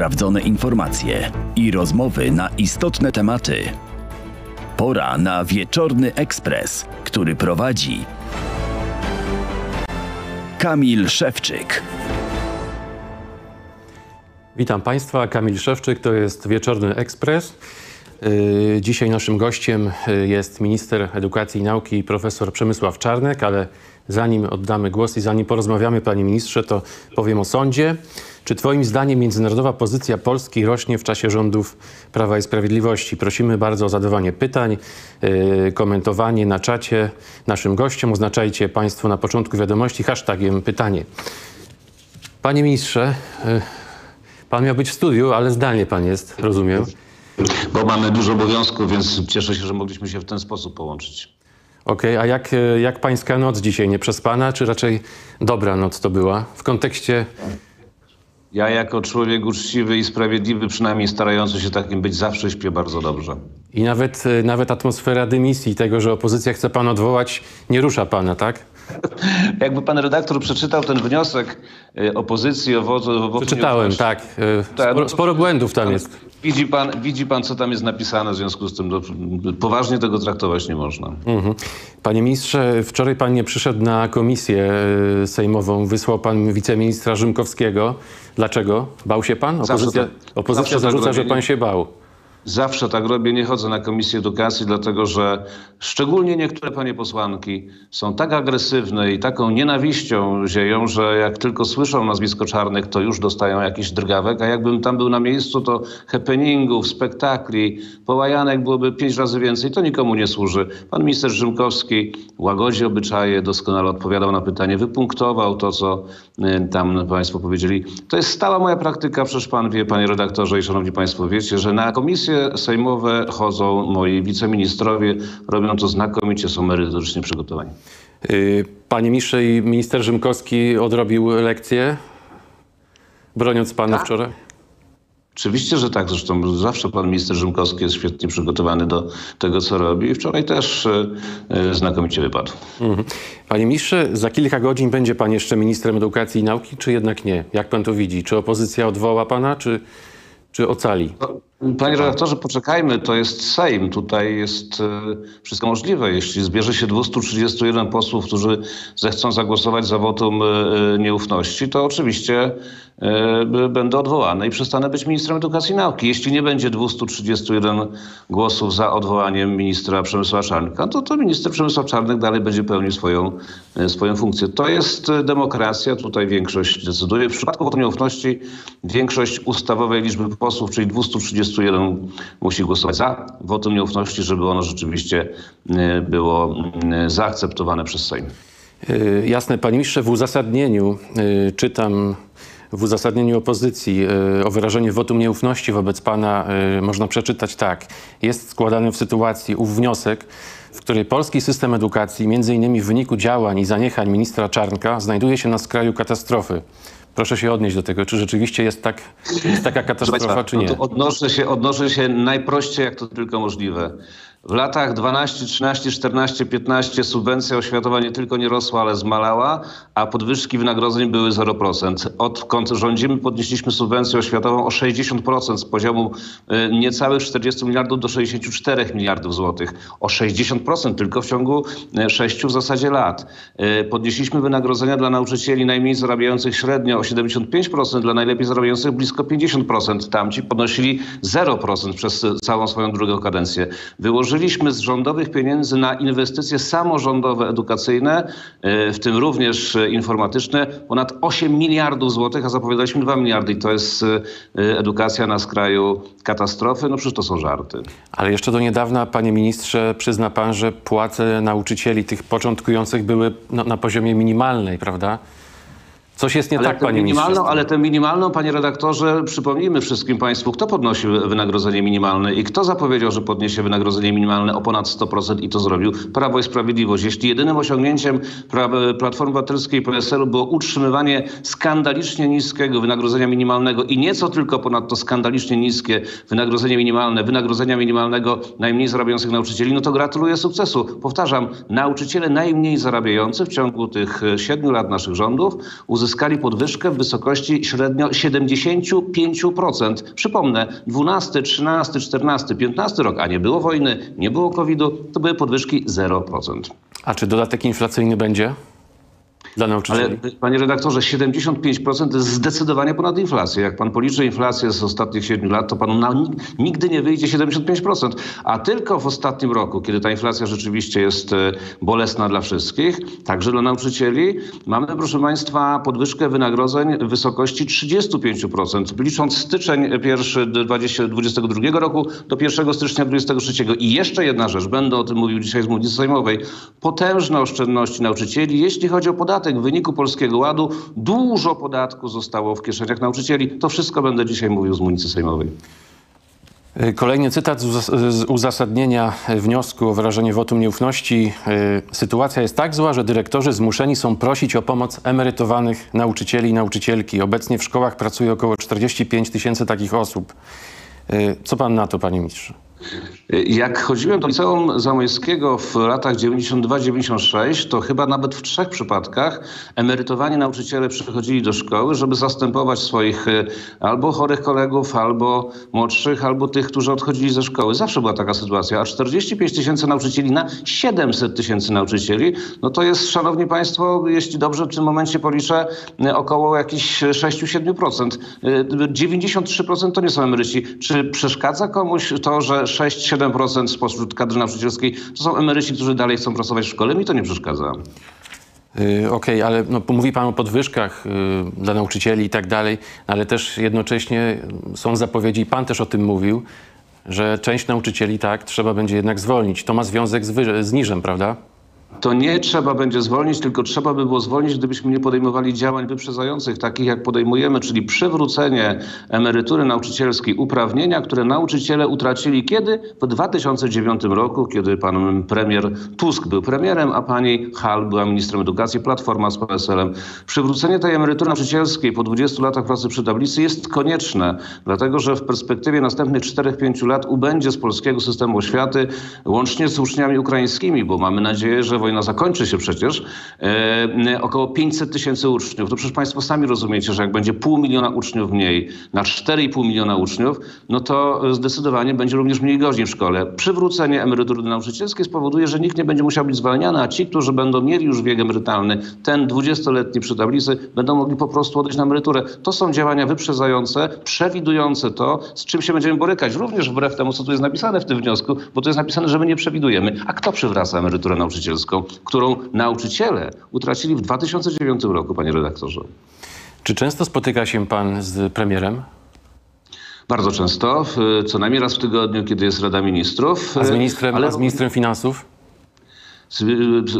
sprawdzone informacje i rozmowy na istotne tematy. Pora na wieczorny ekspres, który prowadzi Kamil Szewczyk. Witam Państwa, Kamil Szewczyk, to jest Wieczorny Ekspres. Yy, Dzisiaj naszym gościem yy, jest minister edukacji i nauki profesor Przemysław Czarnek, ale zanim oddamy głos i zanim porozmawiamy, panie ministrze, to powiem o sądzie. Czy twoim zdaniem międzynarodowa pozycja Polski rośnie w czasie rządów Prawa i Sprawiedliwości? Prosimy bardzo o zadawanie pytań, yy, komentowanie na czacie naszym gościom. Oznaczajcie Państwo na początku wiadomości hashtagiem pytanie. Panie ministrze, yy, pan miał być w studiu, ale zdalnie pan jest, rozumiem. Bo mamy dużo obowiązków, więc cieszę się, że mogliśmy się w ten sposób połączyć. Okej, a jak, e, jak pańska noc dzisiaj? Nie przespana, czy raczej dobra noc to była? W kontekście Ja jako człowiek uczciwy i sprawiedliwy, przynajmniej starający się takim być, zawsze śpię bardzo dobrze. i nawet, e, nawet atmosfera dymisji, tego, że opozycja chce pan odwołać, nie rusza pana, tak? Jakby pan redaktor przeczytał ten wniosek y, opozycji o wotum Przeczytałem, tak. E, Tak, no Sporo, to- sporo błędów tam jest. Widzi pan, widzi pan, co tam jest napisane, w związku z tym no, poważnie tego traktować nie można. Mhm. Panie ministrze, wczoraj pan nie przyszedł na komisję e, sejmową. Wysłał pan wiceministra Rzymkowskiego. Dlaczego? Bał się pan? Opozycja, tak- opozycja tak zarzuca, że pan się bał. Zawsze tak robię, nie chodzę na komisję edukacji, dlatego że szczególnie niektóre panie posłanki są tak agresywne i taką nienawiścią zieją, że jak tylko słyszą nazwisko Czarnek, to już dostają jakiś drgawek, a jakbym tam był na miejscu, to happeningów, spektakli, połajanek byłoby pięć razy więcej. To nikomu nie służy. Pan minister Rzymkowski łagodzi obyczaje, doskonale odpowiadał na pytanie, wypunktował to, co y, tam państwo powiedzieli. To jest stała moja praktyka, przecież pan wie, panie redaktorze i szanowni państwo, wiecie, że na komisje sejmowe chodzą moi wiceministrowie, robią to znakomicie, są merytorycznie przygotowani. Y, Panie ministrze i minister Rzymkowski odrobił lekcję, broniąc pana Tak. wczoraj? Oczywiście, że tak. Zresztą zawsze pan minister Rzymkowski jest świetnie przygotowany do tego, co robi i wczoraj też y, y, znakomicie wypadł. Mhm. Panie ministrze, za kilka godzin będzie pan jeszcze ministrem edukacji i nauki, czy jednak nie? Jak pan to widzi? Czy opozycja odwoła pana, czy, czy ocali? Panie redaktorze, poczekajmy, to jest Sejm. Tutaj jest e, wszystko możliwe. Jeśli zbierze się 231 posłów, którzy zechcą zagłosować za wotum e, e, nieufności, to oczywiście będę odwołany i przestanę być ministrem edukacji i nauki. Jeśli nie będzie 231 głosów za odwołaniem ministra Przemysława Czarnka, to, to minister Przemysław Czarnek dalej będzie pełnił swoją, e, swoją funkcję. To jest e, demokracja, tutaj większość decyduje. W przypadku wotum nieufności większość ustawowej liczby posłów, czyli 231 musi głosować za wotum nieufności, żeby ono rzeczywiście e, było zaakceptowane przez Sejm. Jasne, panie ministrze, w uzasadnieniu czytam, w uzasadnieniu opozycji y, o wyrażenie wotum nieufności wobec pana y, można przeczytać tak. Jest składany w sytuacji ów wniosek, w której polski system edukacji, między innymi w wyniku działań i zaniechań ministra Czarnka, znajduje się na skraju katastrofy. Proszę się odnieść do tego, czy rzeczywiście jest, tak, jest taka katastrofa, Państwa, czy no nie? to odnoszę się, odnoszę się najprościej, jak to tylko możliwe. W latach 12, 13, 14, 15 subwencja oświatowa nie tylko nie rosła, ale zmalała, a podwyżki wynagrodzeń były 0%. Odkąd rządzimy, podnieśliśmy subwencję oświatową o 60% z poziomu y, niecałych 40 miliardów do 64 miliardów złotych. O 60% tylko w ciągu 6 w zasadzie lat. Y, Podnieśliśmy wynagrodzenia dla nauczycieli najmniej zarabiających średnio o 75%, dla najlepiej zarabiających blisko 50%. Tamci podnosili 0% przez całą swoją drugą kadencję. Z rządowych pieniędzy na inwestycje samorządowe, edukacyjne, y, w tym również y, informatyczne, ponad 8 miliardów złotych, a zapowiadaliśmy 2 miliardy i to jest y, edukacja na skraju katastrofy. No przecież to są żarty. Ale jeszcze do niedawna, panie ministrze, przyzna pan, że płace nauczycieli tych początkujących były no, na poziomie minimalnej, prawda? Coś jest nie Ale tak, panie minimalną, ale tę minimalną, panie redaktorze, przypomnijmy wszystkim państwu, kto podnosił wynagrodzenie minimalne i kto zapowiedział, że podniesie wynagrodzenie minimalne o ponad 100% i to zrobił? Prawo i Sprawiedliwość. Jeśli jedynym osiągnięciem Platformy Obywatelskiej i PSL-u było utrzymywanie skandalicznie niskiego wynagrodzenia minimalnego i nieco tylko ponadto skandalicznie niskie wynagrodzenie minimalne, wynagrodzenia minimalnego najmniej zarabiających nauczycieli, no to gratuluję sukcesu. Powtarzam, nauczyciele najmniej zarabiający w ciągu tych siedmiu lat naszych rządów uzyskali uzyskali podwyżkę w wysokości średnio 75%. Przypomnę, 12, 13, 14, 15 rok, a nie było wojny, nie było COVID-u, to były podwyżki 0%. A czy dodatek inflacyjny będzie dla nauczycieli? Ale panie redaktorze, 75% to jest zdecydowanie ponad inflację. Jak pan policzy inflację z ostatnich 7 lat, to panu na, nigdy nie wyjdzie 75%. A tylko w ostatnim roku, kiedy ta inflacja rzeczywiście jest e, bolesna dla wszystkich, także dla nauczycieli, mamy, proszę państwa, podwyżkę wynagrodzeń w wysokości 35%. Licząc styczeń 1 2022 roku do 1 stycznia 2023. I jeszcze jedna rzecz, będę o tym mówił dzisiaj z mównicy sejmowej. Potężne oszczędności nauczycieli, jeśli chodzi o podatek w wyniku Polskiego Ładu dużo podatku zostało w kieszeniach nauczycieli. To wszystko będę dzisiaj mówił z mównicy sejmowej. Y, Kolejny cytat z uzas- z uzasadnienia wniosku o wyrażenie wotum nieufności. Y, Sytuacja jest tak zła, że dyrektorzy zmuszeni są prosić o pomoc emerytowanych nauczycieli i nauczycielki. Obecnie w szkołach pracuje około 45 tysięcy takich osób. Y, Co pan na to, panie ministrze? Jak chodziłem do liceum zamojskiego w latach 92-96, to chyba nawet w trzech przypadkach emerytowani nauczyciele przychodzili do szkoły, żeby zastępować swoich e, albo chorych kolegów, albo młodszych, albo tych, którzy odchodzili ze szkoły. Zawsze była taka sytuacja. A 45 tysięcy nauczycieli na 700 tysięcy nauczycieli, no to jest, szanowni państwo, jeśli dobrze w tym momencie policzę, e, około jakichś 6-7%. E, 93% to nie są emeryci. Czy przeszkadza komuś to, że 6-7% spośród kadry nauczycielskiej to są emeryci, którzy dalej chcą pracować w szkole? Mi to nie przeszkadza. Y, Okej, ale no, mówi pan o podwyżkach y, dla nauczycieli i tak dalej, ale też jednocześnie są zapowiedzi, pan też o tym mówił, że część nauczycieli tak trzeba będzie jednak zwolnić. To ma związek z, z niżem, prawda? To nie trzeba będzie zwolnić, tylko trzeba by było zwolnić, gdybyśmy nie podejmowali działań wyprzedzających, takich jak podejmujemy, czyli przywrócenie emerytury nauczycielskiej, uprawnienia, które nauczyciele utracili kiedy? W 2009 roku, kiedy pan premier Tusk był premierem, a pani Hall była ministrem edukacji, Platforma z PSL-em. Przywrócenie tej emerytury nauczycielskiej po 20 latach pracy przy tablicy jest konieczne, dlatego że w perspektywie następnych 4-5 lat ubędzie z polskiego systemu oświaty, łącznie z uczniami ukraińskimi, bo mamy nadzieję, że wojna zakończy się przecież, e, około 500 tysięcy uczniów. To przecież Państwo sami rozumiecie, że jak będzie pół miliona uczniów mniej na 4,5 miliona uczniów, no to zdecydowanie będzie również mniej godzin w szkole. Przywrócenie emerytury nauczycielskiej spowoduje, że nikt nie będzie musiał być zwalniany, a ci, którzy będą mieli już wiek emerytalny, ten 20-letni przy tablicy, będą mogli po prostu odejść na emeryturę. To są działania wyprzedzające, przewidujące to, z czym się będziemy borykać. Również wbrew temu, co tu jest napisane w tym wniosku, bo tu jest napisane, że my nie przewidujemy. A kto przywraca emeryturę nauczycielską, którą nauczyciele utracili w 2009 roku, panie redaktorze? Czy często spotyka się pan z premierem? Bardzo często, co najmniej raz w tygodniu, kiedy jest Rada Ministrów. A z ministrem, Ale a z ministrem finansów?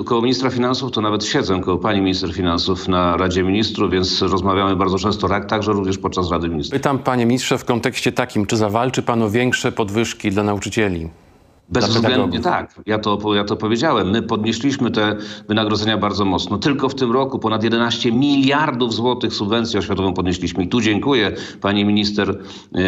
koło ministra finansów to nawet siedzę koło pani minister finansów na Radzie Ministrów, więc rozmawiamy bardzo często, tak, także również podczas Rady Ministrów. Pytam, panie ministrze, w kontekście takim, czy zawalczy pan o większe podwyżki dla nauczycieli? Bezwzględnie tak. Ja to, ja to powiedziałem. My podnieśliśmy te wynagrodzenia bardzo mocno. Tylko w tym roku ponad 11 miliardów złotych subwencji oświatową podnieśliśmy. I tu dziękuję pani minister e,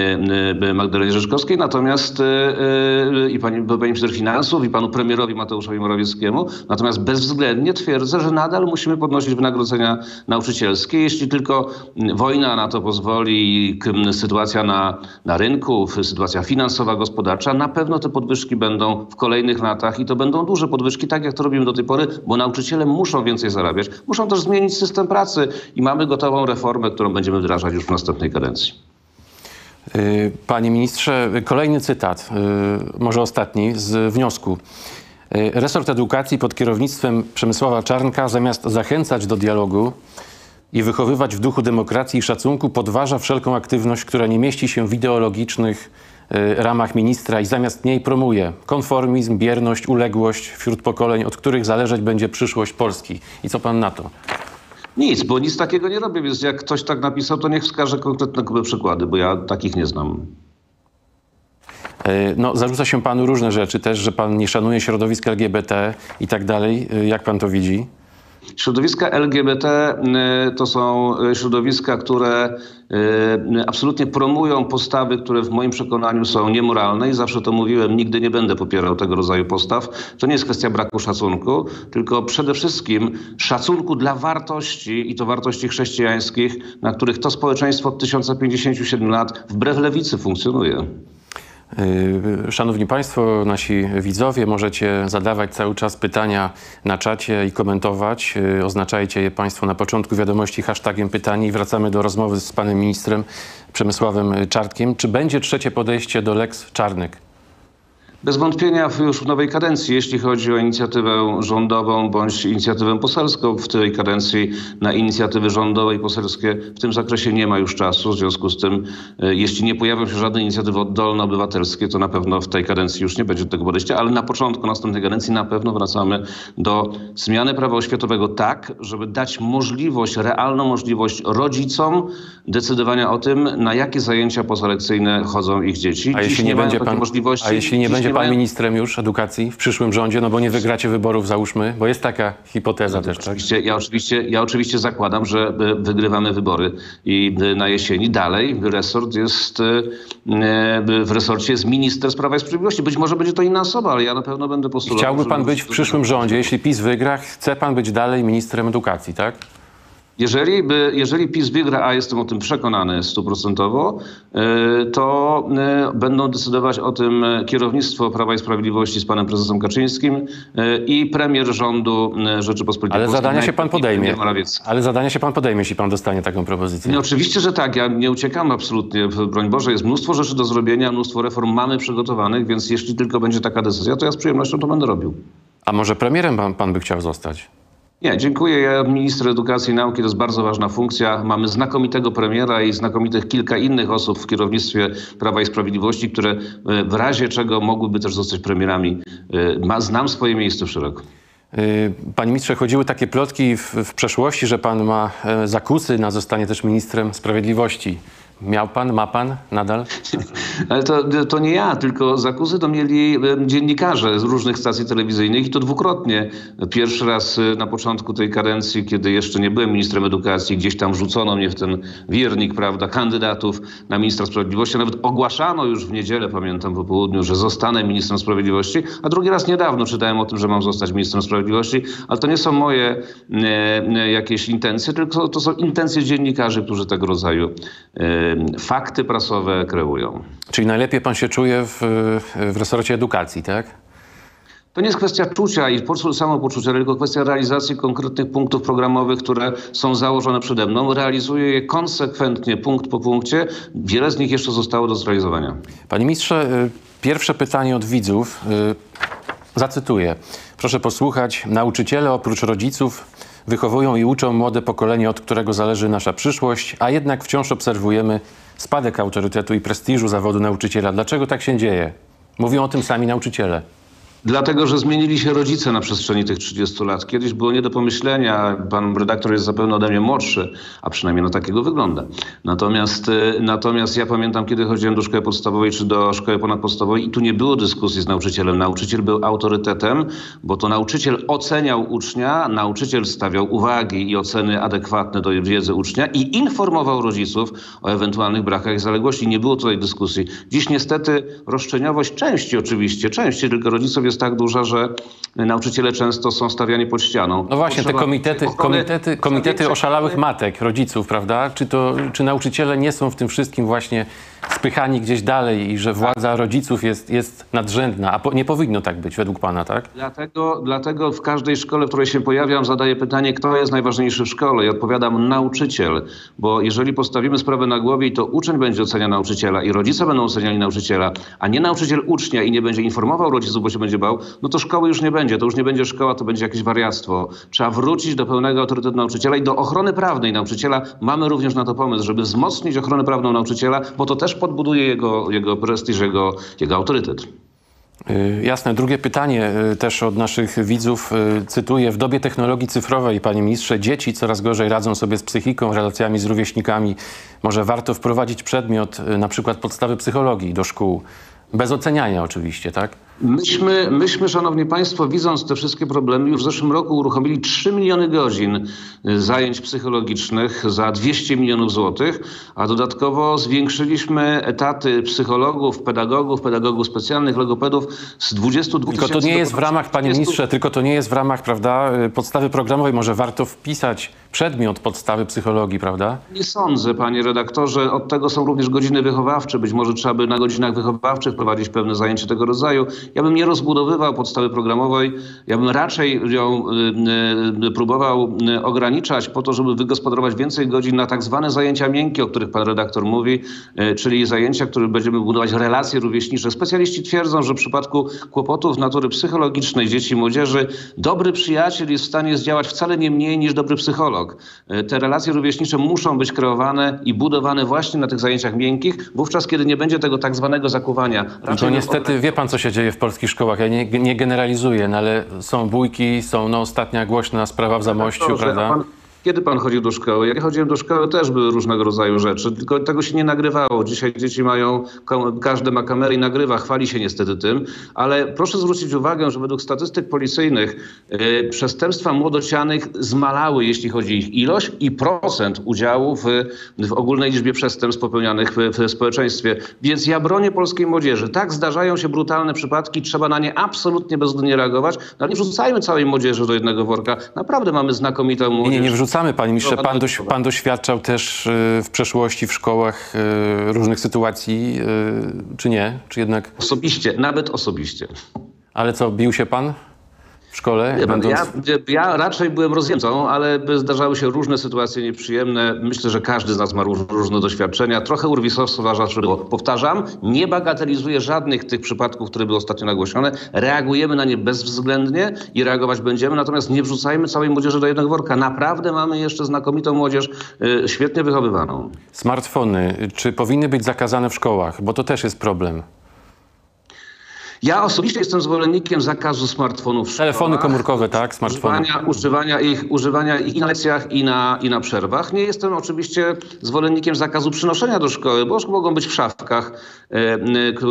e, Magdalenie Rzeczkowskiej, natomiast e, e, i pani, pani minister finansów, i panu premierowi Mateuszowi Morawieckiemu. Natomiast bezwzględnie twierdzę, że nadal musimy podnosić wynagrodzenia nauczycielskie. Jeśli tylko wojna na to pozwoli, sytuacja na, na rynku, sytuacja finansowa, gospodarcza, na pewno te podwyżki będą w kolejnych latach i to będą duże podwyżki, tak jak to robimy do tej pory, bo nauczyciele muszą więcej zarabiać. Muszą też zmienić system pracy i mamy gotową reformę, którą będziemy wdrażać już w następnej kadencji. Y, Panie ministrze, kolejny cytat, y, może ostatni z wniosku. Y, Resort edukacji pod kierownictwem Przemysława Czarnka zamiast zachęcać do dialogu i wychowywać w duchu demokracji i szacunku podważa wszelką aktywność, która nie mieści się w ideologicznych ramach ministra i zamiast niej promuje konformizm, bierność, uległość wśród pokoleń, od których zależeć będzie przyszłość Polski. I co pan na to? Nic, bo nic takiego nie robię, więc jak ktoś tak napisał, to niech wskaże konkretne przykłady, bo ja takich nie znam. Y, No, zarzuca się panu różne rzeczy też, że pan nie szanuje środowisk LGBT i tak dalej. Y, Jak pan to widzi? Środowiska LGBT y, to są y, środowiska, które y, absolutnie promują postawy, które w moim przekonaniu są niemoralne i zawsze to mówiłem, nigdy nie będę popierał tego rodzaju postaw. To nie jest kwestia braku szacunku, tylko przede wszystkim szacunku dla wartości i to wartości chrześcijańskich, na których to społeczeństwo od 1057 lat wbrew lewicy funkcjonuje. Yy, Szanowni Państwo, nasi widzowie, możecie zadawać cały czas pytania na czacie i komentować. Yy, Oznaczajcie je Państwo na początku wiadomości hashtagiem pytanie i wracamy do rozmowy z Panem Ministrem Przemysławem Czartkiem. Czy będzie trzecie podejście do Lex Czarnek? Bez wątpienia już w nowej kadencji, jeśli chodzi o inicjatywę rządową bądź inicjatywę poselską w tej kadencji na inicjatywy rządowe i poselskie w tym zakresie nie ma już czasu. W związku z tym, e, jeśli nie pojawią się żadne inicjatywy oddolne, obywatelskie, to na pewno w tej kadencji już nie będzie do tego podejścia, ale na początku następnej kadencji na pewno wracamy do zmiany prawa oświatowego tak, żeby dać możliwość, realną możliwość rodzicom decydowania o tym, na jakie zajęcia pozalekcyjne chodzą ich dzieci. A jeśli nie, mają będzie pan, możliwości. a jeśli nie Dziś będzie pan ministrem już edukacji w przyszłym rządzie, no bo nie wygracie wyborów, załóżmy, bo jest taka hipoteza też, tak? Oczywiście, ja, oczywiście, ja oczywiście zakładam, że e, wygrywamy wybory i e, na jesieni dalej resort jest, e, w resorcie jest minister Sprawa i Sprawiedliwości. Być może będzie to inna osoba, ale ja na pewno będę postulował. Chciałby pan być w przyszłym rządzie, jeśli PiS wygra, chce pan być dalej ministrem edukacji, tak? Jeżeli, by, jeżeli PiS wygra, a jestem o tym przekonany stuprocentowo, e, to e, będą decydować o tym e, kierownictwo Prawa i Sprawiedliwości z panem prezesem Kaczyńskim i premier rządu Rzeczypospolitej Ale Polskiej, zadania się pan podejmie. Ale zadania się pan podejmie, jeśli pan dostanie taką propozycję. Oczywiście, że tak. Ja nie uciekam absolutnie. Broń Boże, jest mnóstwo rzeczy do zrobienia, mnóstwo reform mamy przygotowanych, więc jeśli tylko będzie taka decyzja, to ja z przyjemnością to będę robił. A może premierem pan, pan by chciał zostać? Nie, dziękuję. Ja minister edukacji i nauki to jest bardzo ważna funkcja. Mamy znakomitego premiera i znakomitych kilka innych osób w kierownictwie Prawa i Sprawiedliwości, które e, w razie czego mogłyby też zostać premierami. E, Ma, znam swoje miejsce w szeregu. Panie ministrze, chodziły takie plotki w, w przeszłości, że pan ma e, zakusy na zostanie też ministrem sprawiedliwości. Miał pan, ma pan nadal? Ale to, to nie ja, tylko zakusy to mieli dziennikarze z różnych stacji telewizyjnych i to dwukrotnie. Pierwszy raz y, na początku tej kadencji, kiedy jeszcze nie byłem ministrem edukacji, gdzieś tam wrzucono mnie w ten wiernik, prawda, kandydatów na ministra sprawiedliwości. Nawet ogłaszano już w niedzielę, pamiętam po południu, że zostanę ministrem sprawiedliwości, a drugi raz niedawno czytałem o tym, że mam zostać ministrem sprawiedliwości, ale to nie są moje e, e, jakieś intencje, tylko to są intencje dziennikarzy, którzy tego rodzaju e, fakty prasowe kreują. Czyli najlepiej pan się czuje w, w resorcie edukacji, tak? To nie jest kwestia czucia i po- samopoczucia, tylko kwestia realizacji konkretnych punktów programowych, które są założone przede mną. Realizuję je konsekwentnie, punkt po punkcie. Wiele z nich jeszcze zostało do zrealizowania. Panie ministrze, y, pierwsze pytanie od widzów. y, Zacytuję. Proszę posłuchać. Nauczyciele oprócz rodziców wychowują i uczą młode pokolenie, od którego zależy nasza przyszłość, a jednak wciąż obserwujemy spadek autorytetu i prestiżu zawodu nauczyciela. Dlaczego tak się dzieje? Mówią o tym sami nauczyciele. Dlatego, że zmienili się rodzice na przestrzeni tych 30 lat. Kiedyś było nie do pomyślenia, pan redaktor jest zapewne ode mnie młodszy, a przynajmniej na takiego wygląda. Natomiast, y, natomiast ja pamiętam, kiedy chodziłem do szkoły podstawowej czy do szkoły ponadpodstawowej i tu nie było dyskusji z nauczycielem. Nauczyciel był autorytetem, bo to nauczyciel oceniał ucznia, nauczyciel stawiał uwagi i oceny adekwatne do wiedzy ucznia i informował rodziców o ewentualnych brakach i zaległości. Nie było tutaj dyskusji. Dziś niestety roszczeniowość części oczywiście, części tylko rodziców jest tak duża, że nauczyciele często są stawiani pod ścianą. No właśnie, te Potrzeba komitety, ochrony- komitety, komitety większej oszalałych matek, rodziców, prawda? Czy, to, czy nauczyciele nie są w tym wszystkim właśnie spychani gdzieś dalej i że władza rodziców jest, jest nadrzędna, a po, nie powinno tak być według pana, tak? Dlatego, dlatego w każdej szkole, w której się pojawiam, zadaję pytanie, kto jest najważniejszy w szkole i odpowiadam nauczyciel. Bo jeżeli postawimy sprawę na głowie to uczeń będzie oceniał nauczyciela i rodzice będą oceniali nauczyciela, a nie nauczyciel ucznia i nie będzie informował rodziców, bo się będzie bał, no to szkoły już nie będzie. To już nie będzie szkoła, to będzie jakieś wariactwo. Trzeba wrócić do pełnego autorytetu nauczyciela i do ochrony prawnej nauczyciela. Mamy również na to pomysł, żeby wzmocnić ochronę prawną nauczyciela, bo to też podbuduje jego, jego prestiż, jego, jego autorytet. Y, Jasne. Drugie pytanie y, też od naszych widzów. y, Cytuję. W dobie technologii cyfrowej, panie ministrze, dzieci coraz gorzej radzą sobie z psychiką, relacjami z rówieśnikami. Może warto wprowadzić przedmiot, na przykład podstawy psychologii do szkół. Bez oceniania oczywiście, tak? Myśmy, myśmy, szanowni państwo, widząc te wszystkie problemy, już w zeszłym roku uruchomili 3 miliony godzin y, zajęć psychologicznych za 200 milionów złotych, a dodatkowo zwiększyliśmy etaty psychologów, pedagogów, pedagogów specjalnych, logopedów z 22 Tylko to nie jest w ramach, panie ministrze, tylko to nie jest w ramach, prawda, y, podstawy programowej. Może warto wpisać przedmiot podstawy psychologii, prawda? Nie sądzę, panie redaktorze. Od tego są również godziny wychowawcze. Być może trzeba by na godzinach wychowawczych prowadzić pewne zajęcia tego rodzaju. Ja bym nie rozbudowywał podstawy programowej. Ja bym raczej ją y, y, próbował y, ograniczać po to, żeby wygospodarować więcej godzin na tak zwane zajęcia miękkie, o których pan redaktor mówi, czyli zajęcia, które będziemy budować relacje rówieśnicze. Specjaliści twierdzą, że w przypadku kłopotów natury psychologicznej dzieci i młodzieży dobry przyjaciel jest w stanie zdziałać wcale nie mniej niż dobry psycholog. Te relacje rówieśnicze muszą być kreowane i budowane właśnie na tych zajęciach miękkich, wówczas kiedy nie będzie tego tak zwanego zakuwania. To Raczej niestety wie pan, co się dzieje w polskich szkołach. Ja nie, nie generalizuję, no ale są bójki, są no, ostatnia głośna sprawa w Zamościu, Dobrze, a prawda? Kiedy pan chodził do szkoły? Jak ja chodziłem do szkoły, też były różnego rodzaju rzeczy, tylko tego się nie nagrywało. Dzisiaj dzieci mają, ka- każdy ma kamerę i nagrywa, chwali się niestety tym, ale proszę zwrócić uwagę, że według statystyk policyjnych e, przestępstwa młodocianych zmalały, jeśli chodzi o ich ilość i procent udziału w, w ogólnej liczbie przestępstw popełnianych w, w społeczeństwie. Więc ja bronię polskiej młodzieży. Tak, zdarzają się brutalne przypadki, trzeba na nie absolutnie bezwzględnie reagować, no ale nie wrzucajmy całej młodzieży do jednego worka. Naprawdę mamy znakomitą młodzież. nie, nie wrzucamy, panie ministrze. Pan, doś, pan doświadczał też y, w przeszłości w szkołach y, różnych sytuacji, y, czy nie? Czy jednak... Osobiście, nawet osobiście. Ale co, bił się pan w szkole? Pan, będąc- Ja, ja raczej byłem rozjemcą, ale zdarzały się różne sytuacje nieprzyjemne. Myślę, że każdy z nas ma róż, różne doświadczenia. Trochę urwisowstwa zawsze było. Powtarzam, nie bagatelizuję żadnych tych przypadków, które były ostatnio nagłośnione. Reagujemy na nie bezwzględnie i reagować będziemy, natomiast nie wrzucajmy całej młodzieży do jednego worka. Naprawdę mamy jeszcze znakomitą młodzież, y, świetnie wychowywaną. Smartfony, czy powinny być zakazane w szkołach? Bo to też jest problem. Ja osobiście jestem zwolennikiem zakazu smartfonów Telefony komórkowe, tak? Smartfony. Używania, używania, ich, używania ich i na lekcjach, i na, i na przerwach. Nie jestem oczywiście zwolennikiem zakazu przynoszenia do szkoły, bo mogą być w szafkach, e,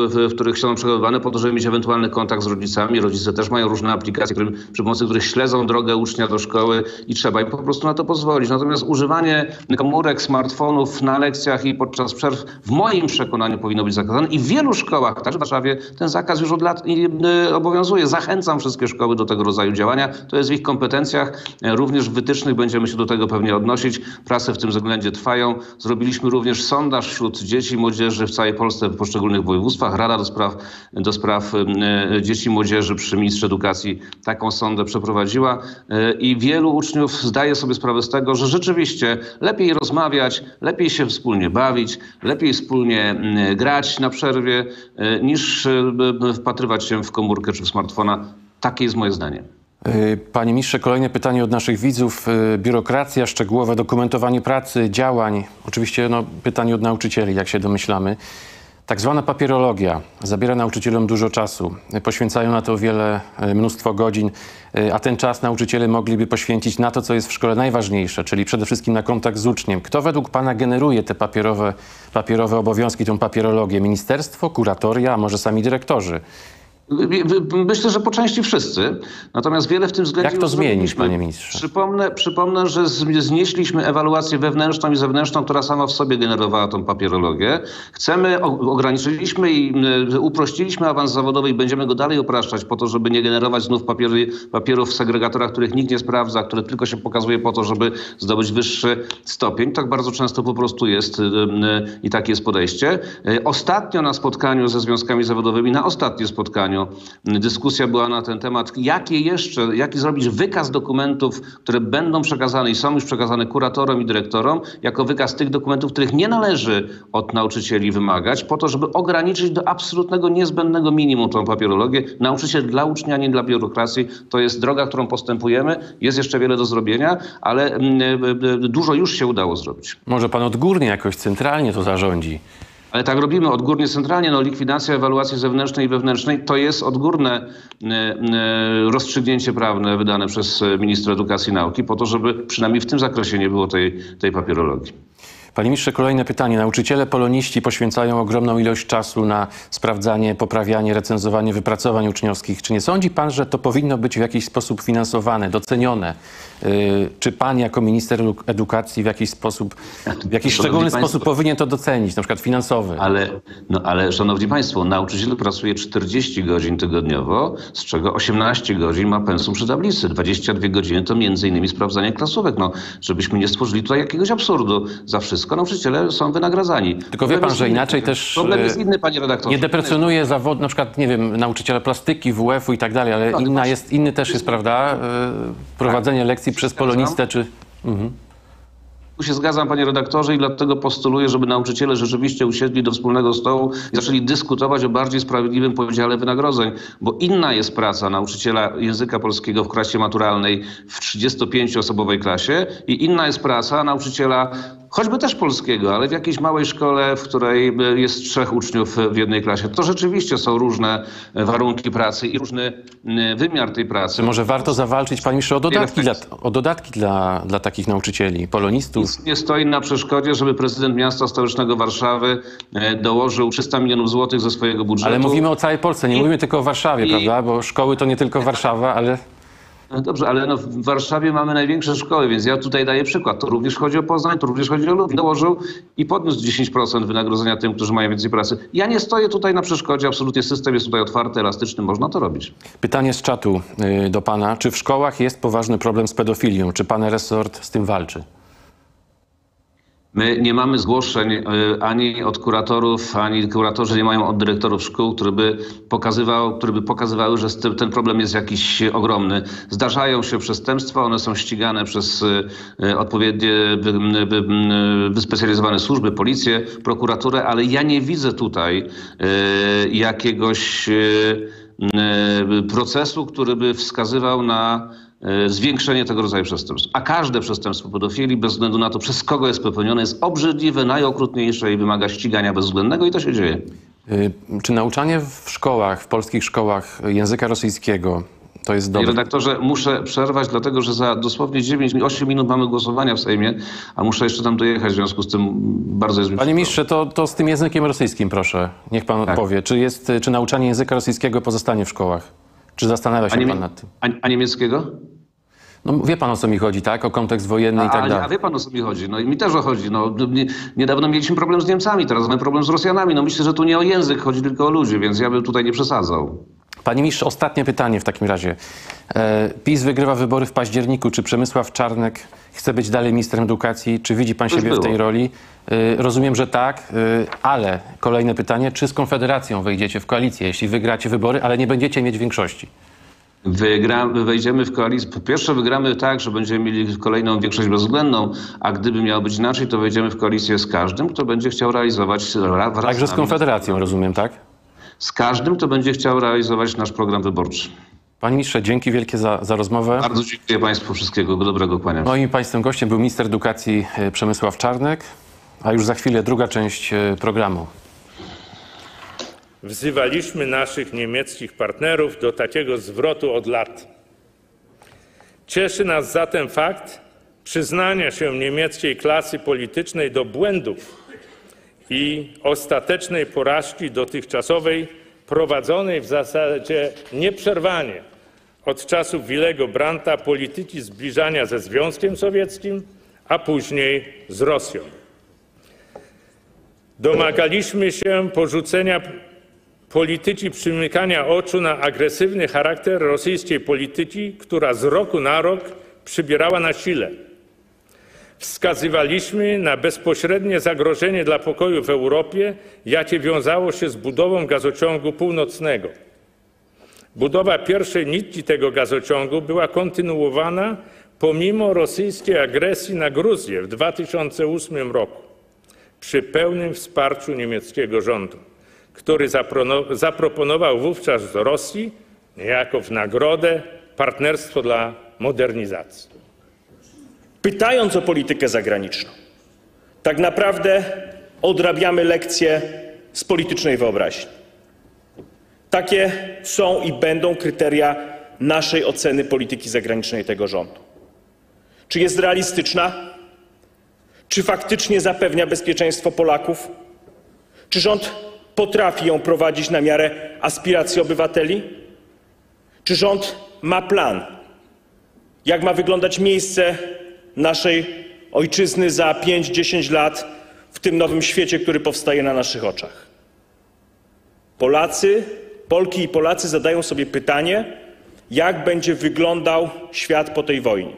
w których są przechowywane po to, żeby mieć ewentualny kontakt z rodzicami. Rodzice też mają różne aplikacje, którym, przy pomocy których śledzą drogę ucznia do szkoły i trzeba im po prostu na to pozwolić. Natomiast używanie komórek, smartfonów na lekcjach i podczas przerw w moim przekonaniu powinno być zakazane i w wielu szkołach, także w Warszawie, ten zakaz już od lat i, y, obowiązuje. Zachęcam wszystkie szkoły do tego rodzaju działania. To jest w ich kompetencjach. E, Również w wytycznych będziemy się do tego pewnie odnosić. Prace w tym względzie trwają. Zrobiliśmy również sondaż wśród dzieci i młodzieży w całej Polsce, w poszczególnych województwach. Rada do spraw, do spraw e, dzieci i młodzieży przy ministrze edukacji taką sondę przeprowadziła E, i wielu uczniów zdaje sobie sprawę z tego, że rzeczywiście lepiej rozmawiać, lepiej się wspólnie bawić, lepiej wspólnie grać na przerwie, e, niż b- wpatrywać się w komórkę czy w smartfona. Takie jest moje zdanie. Y, Panie ministrze, kolejne pytanie od naszych widzów. Y, Biurokracja, szczegółowe dokumentowanie pracy, działań. Oczywiście no, pytanie od nauczycieli, jak się domyślamy. Tak zwana papierologia zabiera nauczycielom dużo czasu. Y, Poświęcają na to wiele, mnóstwo godzin, a ten czas nauczyciele mogliby poświęcić na to, co jest w szkole najważniejsze, czyli przede wszystkim na kontakt z uczniem. Kto według pana generuje te papierowe, papierowe obowiązki, tą papierologię? Ministerstwo, kuratoria, a może sami dyrektorzy? Myślę, że po części wszyscy. Natomiast wiele w tym względzie Jak to zmienić, panie ministrze? Przypomnę, przypomnę, że znieśliśmy ewaluację wewnętrzną i zewnętrzną, która sama w sobie generowała tą papierologię. Chcemy, ograniczyliśmy i y, uprościliśmy awans zawodowy i będziemy go dalej upraszczać po to, żeby nie generować znów papiery, papierów w segregatorach, których nikt nie sprawdza, które tylko się pokazuje po to, żeby zdobyć wyższy stopień. Tak bardzo często po prostu jest y, y, i takie jest podejście. Ostatnio na spotkaniu ze związkami zawodowymi, na ostatnim spotkaniu dyskusja była na ten temat, jakie jeszcze, jaki zrobić wykaz dokumentów, które będą przekazane i są już przekazane kuratorom i dyrektorom, jako wykaz tych dokumentów, których nie należy od nauczycieli wymagać, po to, żeby ograniczyć do absolutnego niezbędnego minimum tą papierologię. Nauczyciel dla ucznia, nie dla biurokracji. To jest droga, którą postępujemy. Jest jeszcze wiele do zrobienia, ale mm, y, y, dużo już się udało zrobić. Może pan odgórnie jakoś centralnie to zarządzi? Ale tak robimy odgórnie, centralnie. No, likwidacja ewaluacji zewnętrznej i wewnętrznej to jest odgórne e, e, rozstrzygnięcie prawne wydane przez ministra edukacji i nauki po to, żeby przynajmniej w tym zakresie nie było tej, tej papierologii. Panie ministrze, kolejne pytanie. Nauczyciele poloniści poświęcają ogromną ilość czasu na sprawdzanie, poprawianie, recenzowanie wypracowań uczniowskich. Czy nie sądzi pan, że to powinno być w jakiś sposób finansowane, docenione? Yy, Czy pan jako minister edu- edukacji w jakiś sposób, w jakiś Szanowni szczególny państwo- sposób powinien to docenić, na przykład finansowy? Ale, no, ale szanowni państwo, nauczyciel pracuje 40 godzin tygodniowo, z czego 18 godzin ma pensum przy tablicy. 22 godziny to między innymi sprawdzanie klasówek. No, żebyśmy nie stworzyli tutaj jakiegoś absurdu. Za wszystko nauczyciele są wynagradzani. Tylko wie pan, że inny. inaczej też, Problem e, jest inny, panie redaktorze. Nie deprecjonuje zawod, na przykład, nie wiem, nauczyciela plastyki, WF-u i tak dalej, ale No, inna jest, inny też jest, prawda, yy, prowadzenie lekcji przez Zgadzam. polonistę, czy... Tu się zgadzam, panie redaktorze, i dlatego postuluję, żeby nauczyciele rzeczywiście usiedli do wspólnego stołu i zaczęli dyskutować o bardziej sprawiedliwym podziale wynagrodzeń, bo inna jest praca nauczyciela języka polskiego w klasie maturalnej w 35-osobowej klasie i inna jest praca nauczyciela choćby też polskiego, ale w jakiejś małej szkole, w której e, jest trzech uczniów w jednej klasie. To rzeczywiście są różne e, warunki pracy i różny wymiar tej pracy. Może warto zawalczyć, panie ministrze, o dodatki, dla, o dodatki dla, dla takich nauczycieli, polonistów? Nic nie stoi na przeszkodzie, żeby prezydent miasta stołecznego Warszawy e, dołożył 300 milionów złotych ze swojego budżetu. Ale mówimy o całej Polsce, nie I- mówimy tylko o Warszawie, i- prawda? Bo szkoły to nie tylko Warszawa, ale No Dobrze, ale no w Warszawie mamy największe szkoły, więc ja tutaj daję przykład. To również chodzi o Poznań, to również chodzi o Lublin. Dołożył i podniósł 10% wynagrodzenia tym, którzy mają więcej pracy. Ja nie stoję tutaj na przeszkodzie, absolutnie system jest tutaj otwarty, elastyczny, można to robić. pytanie z czatu y, do pana. Czy w szkołach jest poważny problem z pedofilią? Czy pan resort z tym walczy? My nie mamy zgłoszeń y, ani od kuratorów, ani kuratorzy nie mają od dyrektorów szkół, który by pokazywał, które by pokazywały, że ten problem jest jakiś ogromny. Zdarzają się przestępstwa, one są ścigane przez y, y, odpowiednie wy, wy, wyspecjalizowane służby, policję, prokuraturę, ale ja nie widzę tutaj jakiegoś procesu, który by wskazywał na zwiększenie tego rodzaju przestępstw. A każde przestępstwo pedofilii, bez względu na to, przez kogo jest popełnione, jest obrzydliwe, najokrutniejsze i wymaga ścigania bezwzględnego i to się dzieje. Y, Czy nauczanie w szkołach, w polskich szkołach języka rosyjskiego to jest dobre? redaktorze, muszę przerwać, dlatego że za dosłownie 9, 8 minut mamy głosowania w Sejmie, a muszę jeszcze tam dojechać, w związku z tym bardzo jest mi Panie ministrze, to, to z tym językiem rosyjskim proszę. Niech pan Tak. odpowie. Czy, jest, czy nauczanie języka rosyjskiego pozostanie w szkołach? Czy zastanawia się A, niemie- pan nad tym? a, a niemieckiego? No wie pan o co mi chodzi, tak? O kontekst wojenny i A, tak a, a dalej. wie pan o co mi chodzi? No i mi też o chodzi. No, nie, niedawno mieliśmy problem z Niemcami, teraz mamy problem z Rosjanami. No myślę, że tu nie o język chodzi, tylko o ludzi, więc ja bym tutaj nie przesadzał. Panie ministrze, ostatnie pytanie w takim razie. E, PiS wygrywa wybory w październiku. Czy Przemysław Czarnek chce być dalej ministrem edukacji? Czy widzi pan już siebie w tej roli? E, rozumiem, że tak, e, ale kolejne pytanie. Czy z Konfederacją wejdziecie w koalicję, jeśli wygracie wybory, ale nie będziecie mieć większości? Wygra, wejdziemy w koalicję. Po pierwsze wygramy tak, że będziemy mieli kolejną większość bezwzględną, a gdyby miało być inaczej, to wejdziemy w koalicję z każdym, kto będzie chciał realizować Także z Konfederacją, rozumiem, tak? Z każdym, kto będzie chciał realizować nasz program wyborczy. Panie ministrze, dzięki wielkie za, za rozmowę. Bardzo dziękuję Państwu wszystkiego dobrego, kłaniam się. Moim państwem gościem był minister edukacji e, Przemysław Czarnek, a już za chwilę druga część e, programu. Wzywaliśmy naszych niemieckich partnerów do takiego zwrotu od lat. Cieszy nas zatem fakt przyznania się niemieckiej klasy politycznej do błędów i ostatecznej porażki dotychczasowej, prowadzonej w zasadzie nieprzerwanie od czasów Willego Brandta polityki zbliżania ze Związkiem Sowieckim, a później z Rosją. Domagaliśmy się porzucenia polityki przymykania oczu na agresywny charakter rosyjskiej polityki, która z roku na rok przybierała na sile. Wskazywaliśmy na bezpośrednie zagrożenie dla pokoju w Europie, jakie wiązało się z budową gazociągu północnego. Budowa pierwszej nitki tego gazociągu była kontynuowana pomimo rosyjskiej agresji na Gruzję w 2008 roku przy pełnym wsparciu niemieckiego rządu, który zaproponował wówczas Rosji, niejako w nagrodę, partnerstwo dla modernizacji. Pytając o politykę zagraniczną, tak naprawdę odrabiamy lekcje z politycznej wyobraźni. Takie są i będą kryteria naszej oceny polityki zagranicznej tego rządu. Czy jest realistyczna? Czy faktycznie zapewnia bezpieczeństwo Polaków? Czy rząd potrafi ją prowadzić na miarę aspiracji obywateli? Czy rząd ma plan? Jak ma wyglądać miejsce naszej ojczyzny za 5-10 lat w tym nowym świecie, który powstaje na naszych oczach? Polacy, Polki i Polacy zadają sobie pytanie, jak będzie wyglądał świat po tej wojnie.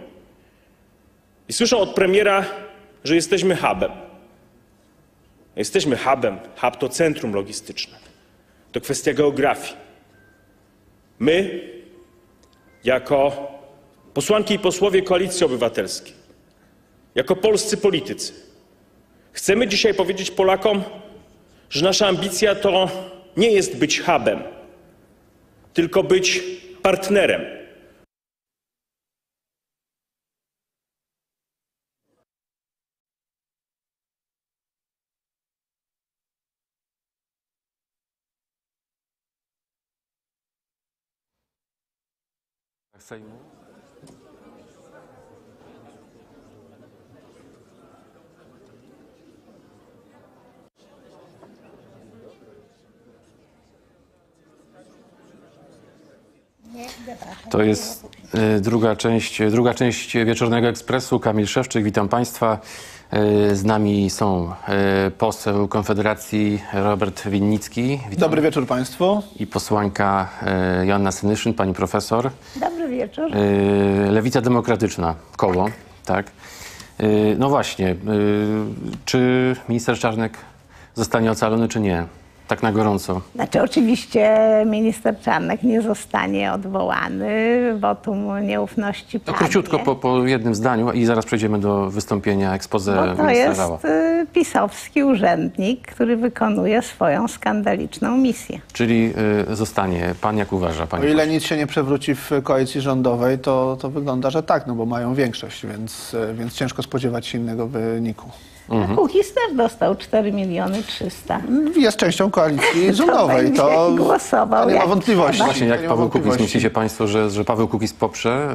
I słyszą od premiera, że jesteśmy hubem. Jesteśmy hubem. Hub to centrum logistyczne. To kwestia geografii. My, jako posłanki i posłowie Koalicji Obywatelskiej, jako polscy politycy, chcemy dzisiaj powiedzieć Polakom, że nasza ambicja to nie jest być hubem, tylko być partnerem. Sejmu. To jest e, druga część, druga część Wieczornego Ekspresu. Kamil Szewczyk, witam Państwa. E, Z nami są e, poseł Konfederacji Robert Winnicki witam. Dobry wieczór Państwu. i posłanka Joanna Senyszyn, pani profesor. Dobry wieczór. Lewica Demokratyczna, koło, tak. E, No właśnie, czy minister Czarnek zostanie ocalony, czy nie? Tak na gorąco. Znaczy oczywiście minister Czarnek nie zostanie odwołany, wotum nieufności To padnie. króciutko po, po jednym zdaniu i zaraz przejdziemy do wystąpienia expose Bo to ministra jest Rała. y, pisowski urzędnik, który wykonuje swoją skandaliczną misję. Czyli y, zostanie. Pan jak uważa, O panie ile nic się nie przewróci w koalicji rządowej, to, to wygląda, że tak, no bo mają większość, więc, e, więc ciężko spodziewać się innego wyniku. Mhm. Kukiz też dostał 4 miliony 300. Jest częścią koalicji rządowej, będzie to, głosował to nie ma wątpliwości. trzeba. Właśnie, To jak nie ma Paweł Kukiz, wątpliwości. myślicie Państwo, że, że Paweł Kukiz poprze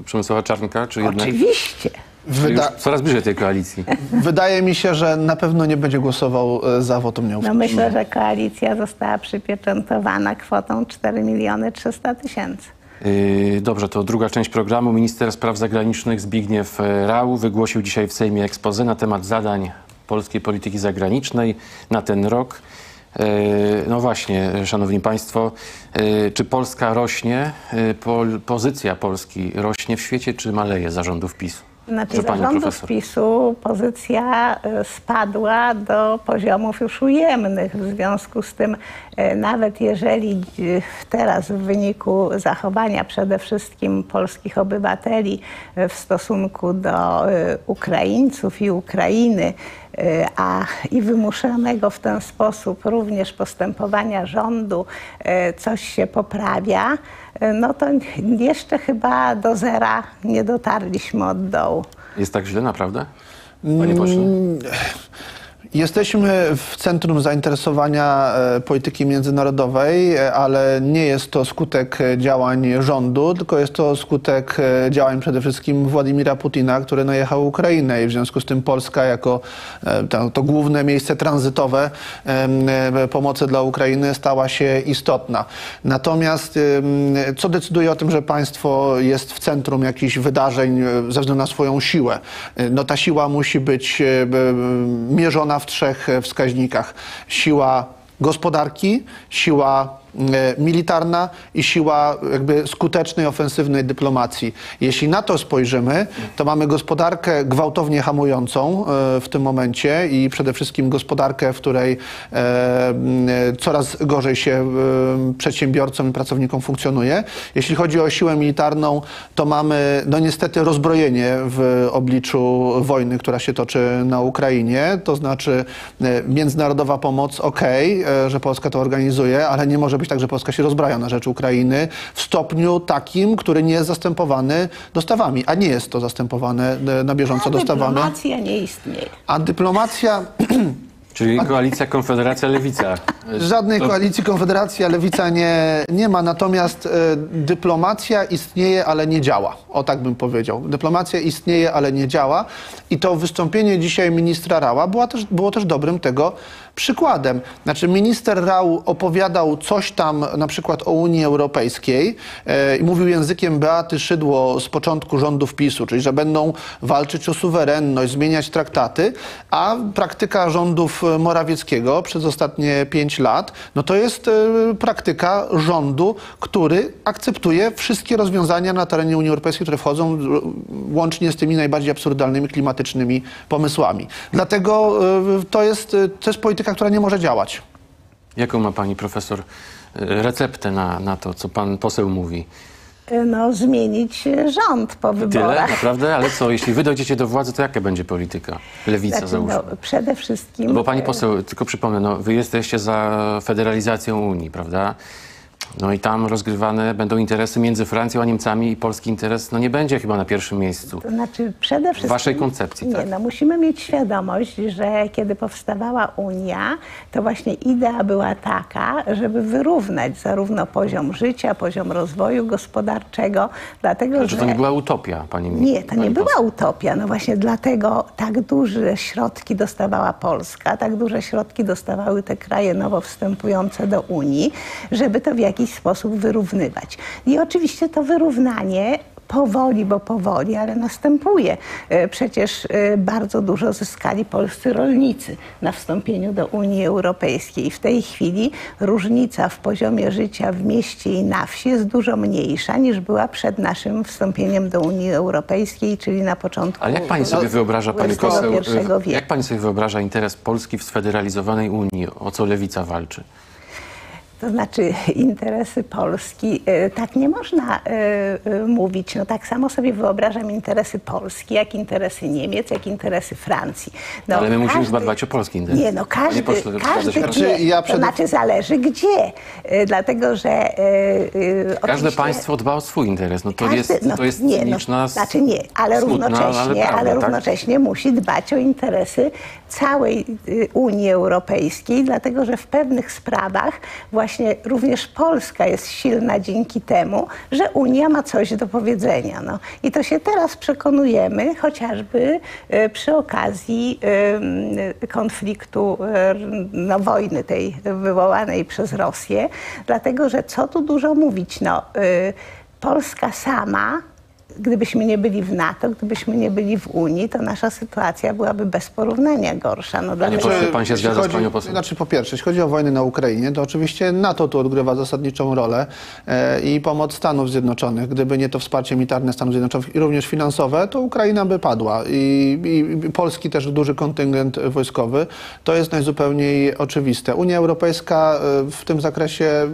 y, Przemysława Czarnka, czy jednak Oczywiście. Wyda, coraz bliżej tej koalicji? wydaje mi się, że na pewno nie będzie głosował e, za wotum No nieufności. myślę, że koalicja została przypieczętowana kwotą 4 miliony 300 tysięcy. Yy, Dobrze, to druga część programu. Minister Spraw Zagranicznych Zbigniew e, Rau wygłosił dzisiaj w Sejmie expose na temat zadań polskiej polityki zagranicznej na ten rok. Yy, No właśnie, Szanowni Państwo, yy, czy Polska rośnie, pozycja Polski rośnie w świecie, czy maleje zarządów PiSu? Znaczy profesor. PiSu pozycja y, spadła do poziomów już ujemnych. W związku z tym y, nawet jeżeli y, teraz w wyniku zachowania przede wszystkim polskich obywateli w stosunku do Ukraińców i Ukrainy, a i wymuszanego w ten sposób również postępowania rządu coś się poprawia, no to jeszcze chyba do zera nie dotarliśmy od dołu. Jest tak źle, naprawdę? Panie pośle? Jesteśmy w centrum zainteresowania e, polityki międzynarodowej, e, ale nie jest to skutek e, działań rządu, tylko jest to skutek działań przede wszystkim Władimira Putina, który najechał Ukrainę i w związku z tym Polska jako to, główne miejsce tranzytowe pomocy dla Ukrainy stała się istotna. Natomiast co decyduje o tym, że państwo jest w centrum jakichś wydarzeń ze względu na swoją siłę? No ta siła musi być e, w trzech e, wskaźnikach. Siła gospodarki, siła militarna i siła jakby skutecznej, ofensywnej dyplomacji. Jeśli na to spojrzymy, to mamy gospodarkę gwałtownie hamującą e, w tym momencie i przede wszystkim gospodarkę, w której e, coraz gorzej się e, przedsiębiorcom i pracownikom funkcjonuje. Jeśli chodzi o siłę militarną, to mamy no niestety rozbrojenie w obliczu wojny, która się toczy na Ukrainie. To znaczy e, międzynarodowa pomoc, e, że Polska to organizuje, ale nie może być tak, że Polska się rozbraja na rzecz Ukrainy w stopniu takim, który nie jest zastępowany dostawami, a nie jest to zastępowane e, na bieżąco A dostawami. dyplomacja nie istnieje. A dyplomacja Czyli koalicja Konfederacja Lewica. Żadnej koalicji Konfederacja Lewica nie, nie ma, natomiast e, dyplomacja istnieje, ale nie działa. O tak bym powiedział. Dyplomacja istnieje, ale nie działa. I to wystąpienie dzisiaj ministra Rała była też, było też dobrym tego przykładem. Znaczy minister Rał opowiadał coś tam na przykład o Unii Europejskiej e, i mówił językiem Beaty Szydło z początku rządów PiSu, czyli że będą walczyć o suwerenność, zmieniać traktaty, a praktyka rządów e, Morawieckiego przez ostatnie pięć lat, no to jest e, praktyka rządu, który akceptuje wszystkie rozwiązania na terenie Unii Europejskiej, które wchodzą łącznie z tymi najbardziej absurdalnymi klimatycznymi pomysłami. Dlatego to jest, e, to która nie może działać. Jaką ma pani profesor e, receptę na, na to, co pan poseł mówi? No, zmienić rząd po Tyle? wyborach. Naprawdę? Ale co, jeśli wy dojdziecie do władzy, to jaka będzie polityka? Lewica Znaczy, załóżmy. no, przede wszystkim. No bo pani poseł, tylko przypomnę, no, wy jesteście za federalizacją Unii, prawda? No i tam rozgrywane będą interesy między Francją a Niemcami i polski interes no, nie będzie chyba na pierwszym miejscu. To znaczy przede wszystkim... waszej koncepcji, Nie, tak? no musimy mieć świadomość, że kiedy powstawała Unia, to właśnie idea była taka, żeby wyrównać zarówno poziom życia, poziom rozwoju gospodarczego, dlatego Czy że... to nie była utopia, pani Nie, to nie pani była poseł? utopia. No właśnie dlatego tak duże środki dostawała Polska, tak duże środki dostawały te kraje nowo wstępujące do Unii, żeby to w jakiś sposób wyrównywać. I oczywiście to wyrównanie powoli, bo powoli, ale następuje. E, Przecież e, bardzo dużo zyskali polscy rolnicy na wstąpieniu do Unii Europejskiej. W tej chwili różnica w poziomie życia w mieście i na wsi jest dużo mniejsza niż była przed naszym wstąpieniem do Unii Europejskiej, czyli na początku Ale jak pani sobie wyobraża, pani poseł, wieku. jak pani sobie wyobraża interes Polski w sfederalizowanej Unii? O co Lewica walczy? To znaczy interesy Polski, e, tak nie można e, e, mówić. No tak samo sobie wyobrażam interesy Polski, jak interesy Niemiec, jak interesy Francji. No, Ale my musimy każdy- chyba dbać o polski interes. Nie, no każdy, zgadza każdy gdzie? Znaczy, ja przede- to znaczy zależy gdzie, dlatego że... Każde państwo dba o swój interes. No to każdy- jest, no to jest nie, no, Znaczy nie, ale smutna, równocześnie, ale, prawda, tak? równocześnie musi dbać o interesy całej y, Unii Europejskiej, dlatego że w pewnych sprawach właśnie również Polska jest silna dzięki temu, że Unia ma coś do powiedzenia. No. I to się teraz przekonujemy chociażby y, przy okazji y, konfliktu, no, wojny tej wywołanej przez Rosję, dlatego że co tu dużo mówić, no, Polska sama gdybyśmy nie byli w NATO, gdybyśmy nie byli w Unii, to nasza sytuacja byłaby bez porównania gorsza. No, dlatego, pośle, Znaczy, pan się zgadza z chodzi- panią poseł? Znaczy po pierwsze, jeśli chodzi o wojnę na Ukrainie, to oczywiście NATO tu odgrywa zasadniczą rolę e, i pomoc Stanów Zjednoczonych. Gdyby nie to wsparcie militarne Stanów Zjednoczonych i również finansowe, to Ukraina by padła i, i, i Polski też duży kontyngent wojskowy. To jest najzupełniej oczywiste. Unia Europejska e, w tym zakresie e,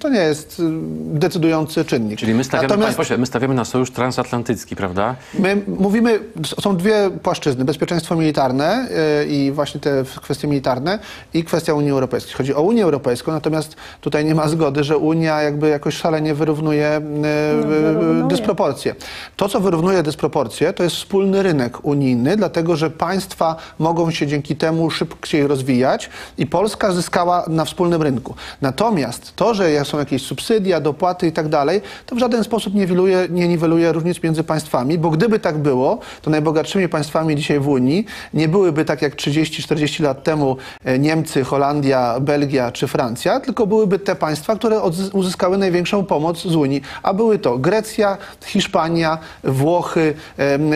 to nie jest e, decydujący czynnik. Czyli my stawiamy, Natomiast- panie pośle, my stawiamy na sojusz transatlantycki, prawda? My mówimy, są dwie płaszczyzny, bezpieczeństwo militarne yy, i właśnie te kwestie militarne i kwestia Unii Europejskiej. Chodzi o Unię Europejską, natomiast tutaj nie ma zgody, że Unia jakby jakoś szalenie wyrównuje wyrównuje. dysproporcje. To, co wyrównuje dysproporcje, to jest wspólny rynek unijny, dlatego że państwa mogą się dzięki temu szybciej rozwijać i Polska zyskała na wspólnym rynku. Natomiast to, że są jakieś subsydia, dopłaty i tak dalej, to w żaden sposób nie niweluje, nie niweluje różnic między państwami, bo gdyby tak było, to najbogatszymi państwami dzisiaj w Unii nie byłyby tak jak 30-40 lat temu e, Niemcy, Holandia, Belgia czy Francja, tylko byłyby te państwa, które uzyskały największą pomoc z Unii. A były to Grecja, Hiszpania, Włochy,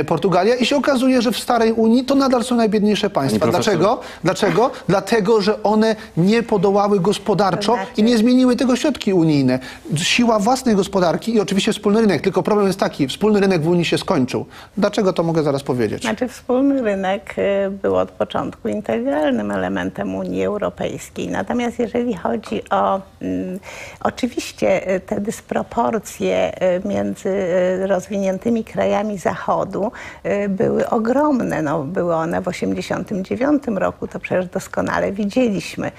Portugalia i się okazuje, że w starej Unii to nadal są najbiedniejsze państwa. Dlaczego? Dlaczego? Dlatego, że one nie podołały gospodarczo i nie zmieniły tego środki unijne. Siła własnej gospodarki i oczywiście wspólny rynek. Tylko problem jest taki, wspólny rynek w Unii się skończył. Dlaczego to mogę zaraz powiedzieć? Znaczy wspólny rynek y, był od początku integralnym elementem Unii Europejskiej. Natomiast jeżeli chodzi o mm, oczywiście y, te dysproporcje y, między rozwiniętymi krajami Zachodu były ogromne. No, były one w 1989 roku, to przecież doskonale widzieliśmy.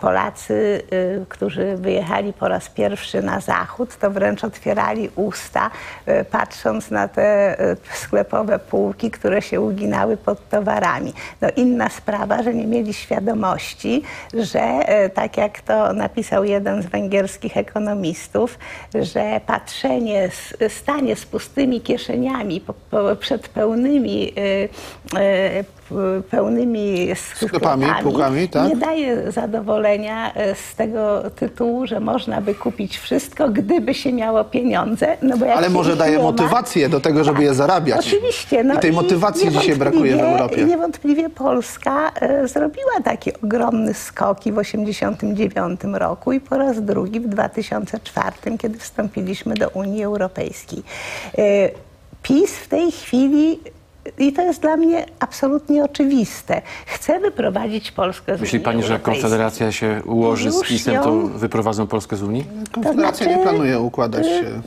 Polacy, którzy wyjechali po raz pierwszy na Zachód, to wręcz otwierali usta, patrząc na te e, sklepowe półki, które się uginały pod towarami. No inna sprawa, że nie mieli świadomości, że e, tak jak to napisał jeden z węgierskich ekonomistów, że patrzenie, stanie z pustymi kieszeniami po, przed pełnymi e, pełnymi Sklepami, półkami, tak? nie daje zadowolenia z tego tytułu, że można by kupić wszystko, gdyby się miało pieniądze. No bo Ale może daje ma- motywację do tego, żeby je zarabiać. Oczywiście. No I tej motywacji dzisiaj brakuje w Europie. Niewątpliwie Polska e, zrobiła taki ogromny skoki w 1989 roku i po raz drugi w 2004, kiedy wstąpiliśmy do Unii Europejskiej. E, PiS w tej chwili i to jest dla mnie absolutnie oczywiste. Chce wyprowadzić Polskę z Myśli Unii pani, że jak. Konfederacja się ułoży z Już PiSem, to ją- wyprowadzą Polskę z Unii? Konfederacja nie znaczy, planuje układać się.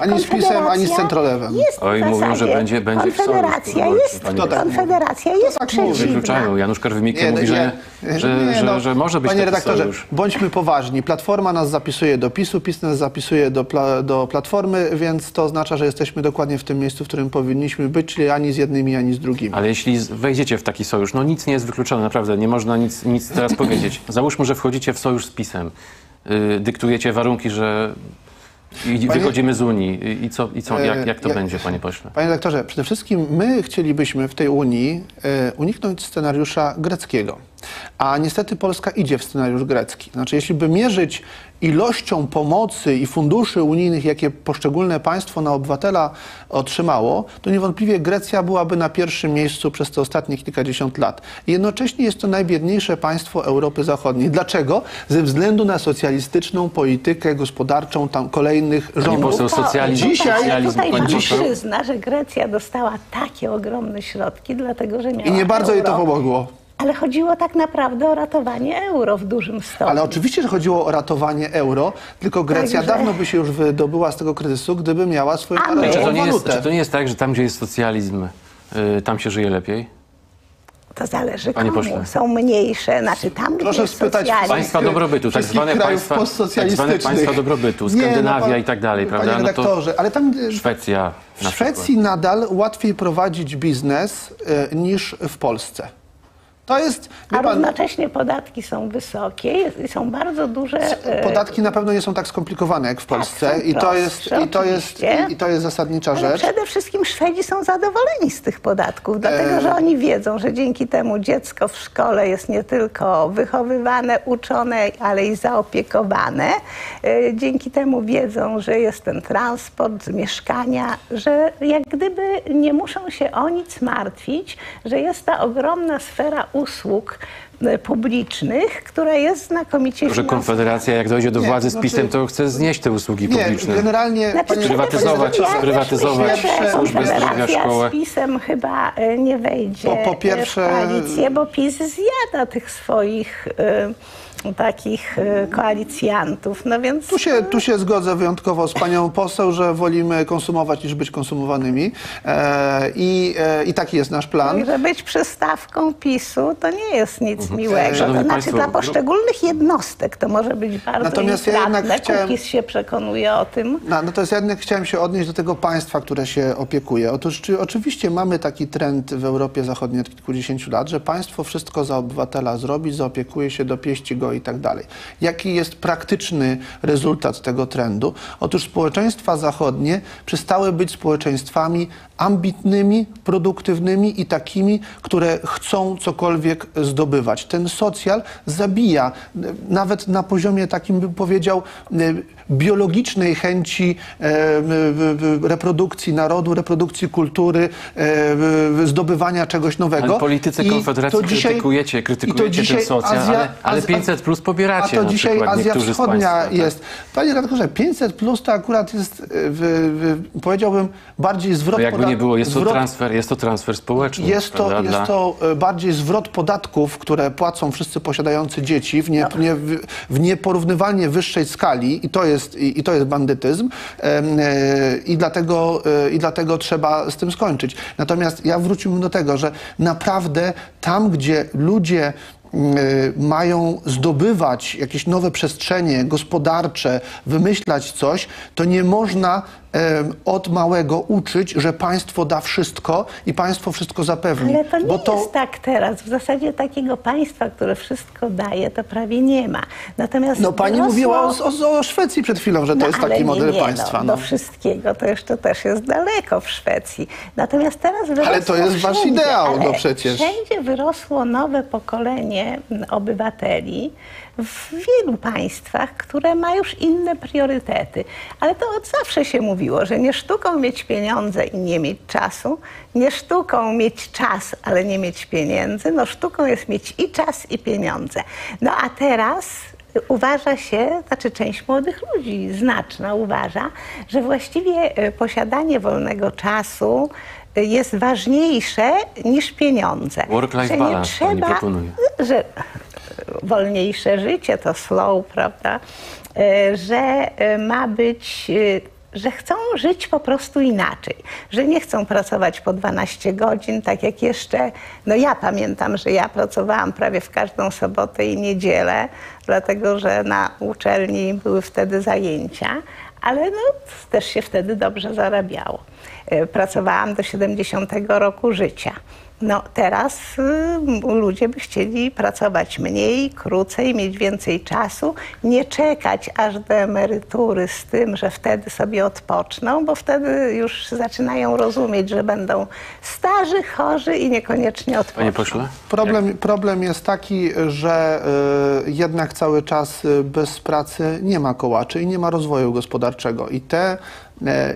Ani z PiSem, ani z centrolewem. Jest w Oj, mówią, że zasadzie- będzie- będzie w Konfederacja jest, Kto tak mówi? Konfederacja jest tak mówi? przeciwna. Wykluczają. Janusz Korwin-Mikke Nie, mówi, nie, że, nie, że, nie, że, no, że może być Panie taki redaktorze, sojusz. bądźmy poważni. Platforma nas zapisuje do PiSu, PiS nas zapisuje do, pla, do Platformy, więc to oznacza, że jesteśmy dokładnie w tym miejscu, w którym powinniśmy być, czyli ani z jednymi, ani z drugimi. Ale jeśli z- wejdziecie w taki sojusz, no nic nie jest wykluczone, naprawdę, nie można nic, nic teraz powiedzieć. Załóżmy, że wchodzicie w sojusz z PiSem, yy, dyktujecie warunki, że i wychodzimy z Unii I- i co, i co jak, jak to E, ja- będzie, panie pośle? Panie doktorze, przede wszystkim my chcielibyśmy w tej Unii e, uniknąć scenariusza greckiego. A niestety Polska idzie w scenariusz grecki. Znaczy, jeśli by mierzyć ilością pomocy i funduszy unijnych, jakie poszczególne państwo na obywatela otrzymało, to niewątpliwie Grecja byłaby na pierwszym miejscu przez te ostatnie kilkadziesiąt lat. Jednocześnie jest to najbiedniejsze państwo Europy Zachodniej. Dlaczego? Ze względu na socjalistyczną politykę gospodarczą tam kolejnych rządów. poseł, socjalizm- Dzisiaj- socjalizm, tutaj pani pan poseł? przyzna, że Grecja dostała takie ogromne środki, dlatego że miała I nie bardzo jej to euro. pomogło. Ale chodziło tak naprawdę o ratowanie euro w dużym stopniu. Ale oczywiście, że chodziło o ratowanie euro, tylko Grecja Także- dawno by się już wydobyła z tego kryzysu, gdyby miała swoją A my- Czy to, nie jest, walutę. czy to nie jest tak, że tam, gdzie jest socjalizm, yy, tam się żyje lepiej? To zależy Panie komu. pośle. Są mniejsze, znaczy tam, gdzie Proszę jest spytać socjalizm. Państwa dobrobytu, tak wszystkich zwane krajów państwa, tak zwane państwa dobrobytu, Nie, Skandynawia no, pan- i tak dalej, prawda? Panie No to redaktorze, ale tam e, Szwecja w na Szwecji przykład. nadal łatwiej prowadzić biznes e, niż w Polsce. To jest, A pan, równocześnie podatki są wysokie jest- i są bardzo duże. e, podatki na pewno nie są tak skomplikowane jak w Polsce są i to jest, i to jest, i, i to jest zasadnicza Ale rzecz. przede wszystkim Szwedzi są zadowoleni z tych podatków, dlatego E. że oni wiedzą, że dzięki temu dziecko w szkole jest nie tylko wychowywane, uczone, ale i zaopiekowane. E, Dzięki temu wiedzą, że jest ten transport, mieszkania, że jak gdyby nie muszą się o nic martwić, że jest ta ogromna sfera usług e, publicznych, która jest znakomicie Że. Konfederacja, jak dojdzie do Nie, władzy z znaczy- PiSem, to chce znieść te usługi Nie, publiczne. generalnie... Znaczy, panie- Sprywatyzować, przede wszystkim sprywatyzować służbę zdrowia, Konfederacja szkołę. z PiSem chyba e, nie wejdzie Po- po pierwsze- w koalicję, bo PiS zjada tych swoich e, takich e, koalicjantów. No więc Tu się, tu się zgodzę wyjątkowo z panią poseł, że wolimy konsumować niż być konsumowanymi. E, i, e, I taki jest nasz plan. że być przystawką PiSu to nie jest nic miłego. To Szanowni znaczy państwo, dla poszczególnych jednostek to może być bardzo Natomiast ja jednak chciałem- PiS się przekonuje o tym. No, no to jest jednak chciałem się odnieść do tego państwa, które się opiekuje. Otóż czy, oczywiście mamy taki trend w Europie Zachodniej od kilkudziesięciu lat, że państwo wszystko za obywatela zrobi, zaopiekuje się, dopieści go i tak dalej. Jaki jest praktyczny rezultat tego trendu? Otóż społeczeństwa zachodnie przestały być społeczeństwami ambitnymi, produktywnymi i takimi, które chcą cokolwiek zdobywać. Ten socjal zabija e, nawet na poziomie takim, bym powiedział, e, biologicznej chęci e, reprodukcji narodu, reprodukcji kultury, e, zdobywania czegoś nowego. Ale politycy I Konfederacji to dzisiaj- krytykujecie, to krytykujecie ten socjal, Azja- ale, ale Azja- 500 plus pobieracie a to dzisiaj przykład Azja Wschodnia państwa, tak? jest. Panie redaktorze, 500 plus to akurat jest, e, w, w, powiedziałbym, bardziej zwrot To jakby nie było, jest to, zwrot- transfer, jest to transfer społeczny. jest to, prawda, dla- jest to e, bardziej zwrot podatków, które płacą wszyscy posiadający dzieci w, nie, nie, w, w nieporównywalnie wyższej skali i to jest, i, i to jest bandytyzm e, i, dlatego, e, i dlatego trzeba z tym skończyć. Natomiast ja wróciłbym do tego, że naprawdę tam, gdzie ludzie e, mają zdobywać jakieś nowe przestrzenie gospodarcze, wymyślać coś, to nie można od małego uczyć, że państwo da wszystko i państwo wszystko zapewni. Ale to nie Bo to jest tak teraz. W zasadzie takiego państwa, które wszystko daje, to prawie nie ma. Natomiast No pani mówiła o, o, o Szwecji przed chwilą, że to No, jest ale taki model nie, państwa. No, No. Do wszystkiego to jeszcze też jest daleko w Szwecji. Natomiast teraz wyrosło to jest wasz ideał, ale no przecież. Wszędzie wyrosło nowe pokolenie obywateli w wielu państwach, które ma już inne priorytety. Ale to od zawsze się mówiło, że nie sztuką mieć pieniądze i nie mieć czasu, nie sztuką mieć czas, ale nie mieć pieniędzy, no sztuką jest mieć i czas, i pieniądze. No a teraz uważa się, znaczy część młodych ludzi, znaczna uważa, że właściwie e, posiadanie wolnego czasu e, jest ważniejsze niż pieniądze. Work-life Że nie balance trzeba, że wolniejsze życie to slow, prawda? E, Że e, ma być e, że chcą żyć po prostu inaczej, że nie chcą pracować po 12 godzin, tak jak jeszcze, no ja pamiętam, że ja pracowałam prawie w każdą sobotę i niedzielę, dlatego że na uczelni były wtedy zajęcia, ale no, też się wtedy dobrze zarabiało. Pracowałam do 70 roku życia. No teraz y, ludzie by chcieli pracować mniej, krócej, mieć więcej czasu, nie czekać aż do emerytury z tym, że wtedy sobie odpoczną, bo wtedy już zaczynają rozumieć, że będą starzy, chorzy i niekoniecznie odpoczną. Panie pośle? Problem, problem jest taki, że y, jednak cały czas y, bez pracy nie ma kołaczy i nie ma rozwoju gospodarczego. I te,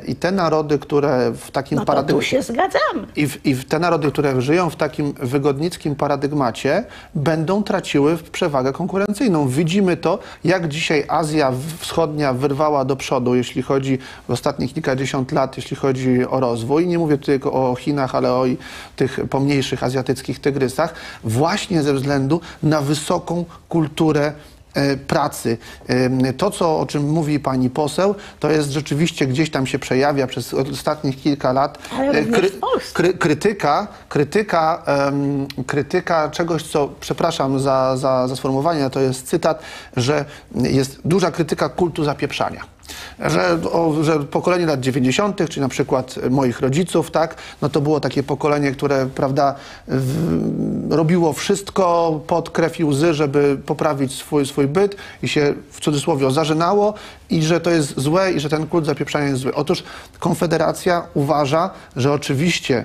i te narody, które w takim No paradygmacie... się zgadzamy. I, w, I w te narody, które żyją w takim wygodnickim paradygmacie, będą traciły przewagę konkurencyjną. Widzimy to, jak dzisiaj Azja Wschodnia wyrwała do przodu, jeśli chodzi w ostatnich kilkadziesiąt lat, jeśli chodzi o rozwój. Nie mówię tylko o Chinach, ale o tych pomniejszych azjatyckich tygrysach, właśnie ze względu na wysoką kulturę e, pracy. Em, To, co, o czym mówi pani poseł, to jest rzeczywiście gdzieś tam się przejawia przez ostatnich kilka lat. E, Polsce. Kry, krytyka, krytyka, em, krytyka czegoś, co, przepraszam za, za, za sformułowanie, to jest cytat, że jest duża krytyka kultu zapieprzania. Że, o, że pokolenie lat 90., czyli na przykład moich rodziców, tak, no to było takie pokolenie, które, prawda, w, robiło wszystko pod krew i łzy, żeby poprawić swój, swój byt i się w cudzysłowie zażynało i że to jest złe i że ten kult zapieprzania jest zły. Otóż Konfederacja uważa, że oczywiście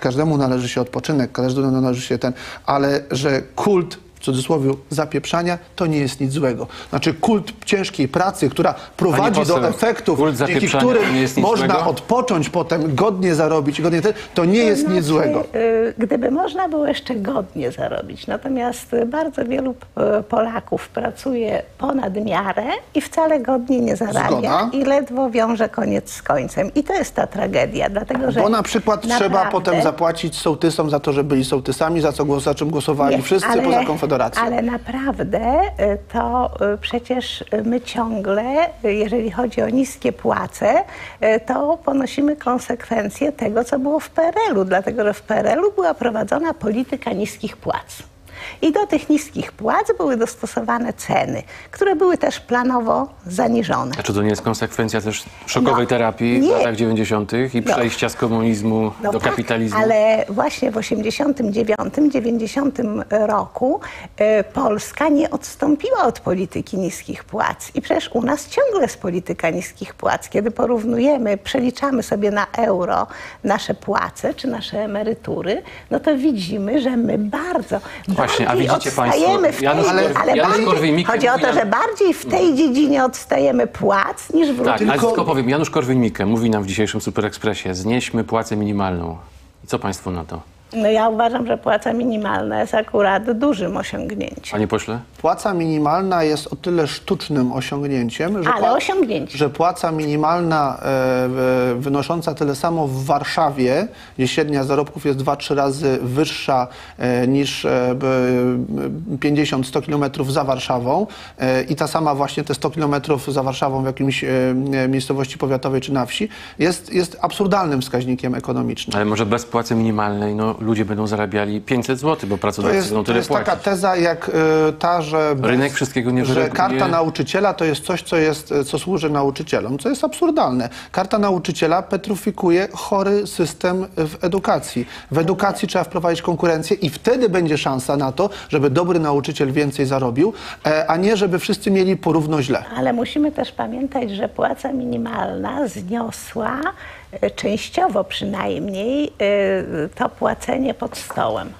każdemu należy się odpoczynek, każdemu należy się ten, ale że kult cudzysłowie zapieprzania to nie jest nic złego. Znaczy kult ciężkiej pracy, która prowadzi poseł, do efektów, dzięki którym można złego? odpocząć potem, godnie zarobić, godnie ten, to nie jest Znaczy, nic złego. y, Gdyby można było jeszcze godnie zarobić, natomiast bardzo wielu y, Polaków pracuje ponad miarę i wcale godnie nie zarabia Zgoda. i ledwo wiąże koniec z końcem. I to jest ta tragedia, dlatego że Bo na przykład trzeba naprawdę- potem zapłacić sołtysom za to, że byli sołtysami, za, co, głos- za czym głosowali Nie, wszyscy ale- poza Konfederacją. Ale naprawdę y, to y, przecież y, my ciągle, jeżeli chodzi o niskie płace, to ponosimy konsekwencje tego, co było w PRL-u, dlatego że w PRL-u była prowadzona polityka niskich płac. I do tych niskich płac były dostosowane ceny, które były też planowo zaniżone. A czy to nie jest konsekwencja też szokowej No, terapii w nie. latach 90. i No. przejścia z komunizmu No do tak, kapitalizmu? Ale właśnie w 89-90 roku e, Polska nie odstąpiła od polityki niskich płac. I przecież u nas ciągle jest polityka niskich płac. Kiedy porównujemy, przeliczamy sobie na euro nasze płace czy nasze emerytury, no to widzimy, że my bardzo, Właśnie, a widzicie państwo, w tej, Janusz ale, Janusz bardziej, chodzi o to, że bardziej w tej dziedzinie odstajemy płac niż w Tak, ale Tylko- tylko powiem, Janusz Korwin-Mikke mówi nam w dzisiejszym Super Expressie, znieśmy płacę minimalną. I co państwo na to? No ja uważam, że płaca minimalna jest akurat dużym osiągnięciem. Panie pośle? Płaca minimalna jest o tyle sztucznym osiągnięciem, że, Ale pła- że płaca minimalna e, e, wynosząca tyle samo w Warszawie, gdzie średnia zarobków jest 2-3 razy wyższa e, niż e, b- e, 50-100 kilometrów za Warszawą e, i ta sama właśnie te 100 kilometrów za Warszawą w jakimś e, e, miejscowości powiatowej czy na wsi, jest, jest absurdalnym wskaźnikiem ekonomicznym. Ale może bez płacy minimalnej, no ludzie będą zarabiali 500 zł, bo To pracodawcy jest, będą to tyle jest płacić. taka teza jak y, ta, że, bez- Rynek wszystkiego nie że karta nauczyciela to jest coś, co, jest, co służy nauczycielom, co jest absurdalne. Karta nauczyciela petryfikuje chory system w edukacji. W edukacji trzeba wprowadzić konkurencję i wtedy będzie szansa na to, żeby dobry nauczyciel więcej zarobił, e, a nie żeby wszyscy mieli porówno źle. Ale musimy też pamiętać, że płaca minimalna zniosła częściowo przynajmniej e, to płacenie pod stołem.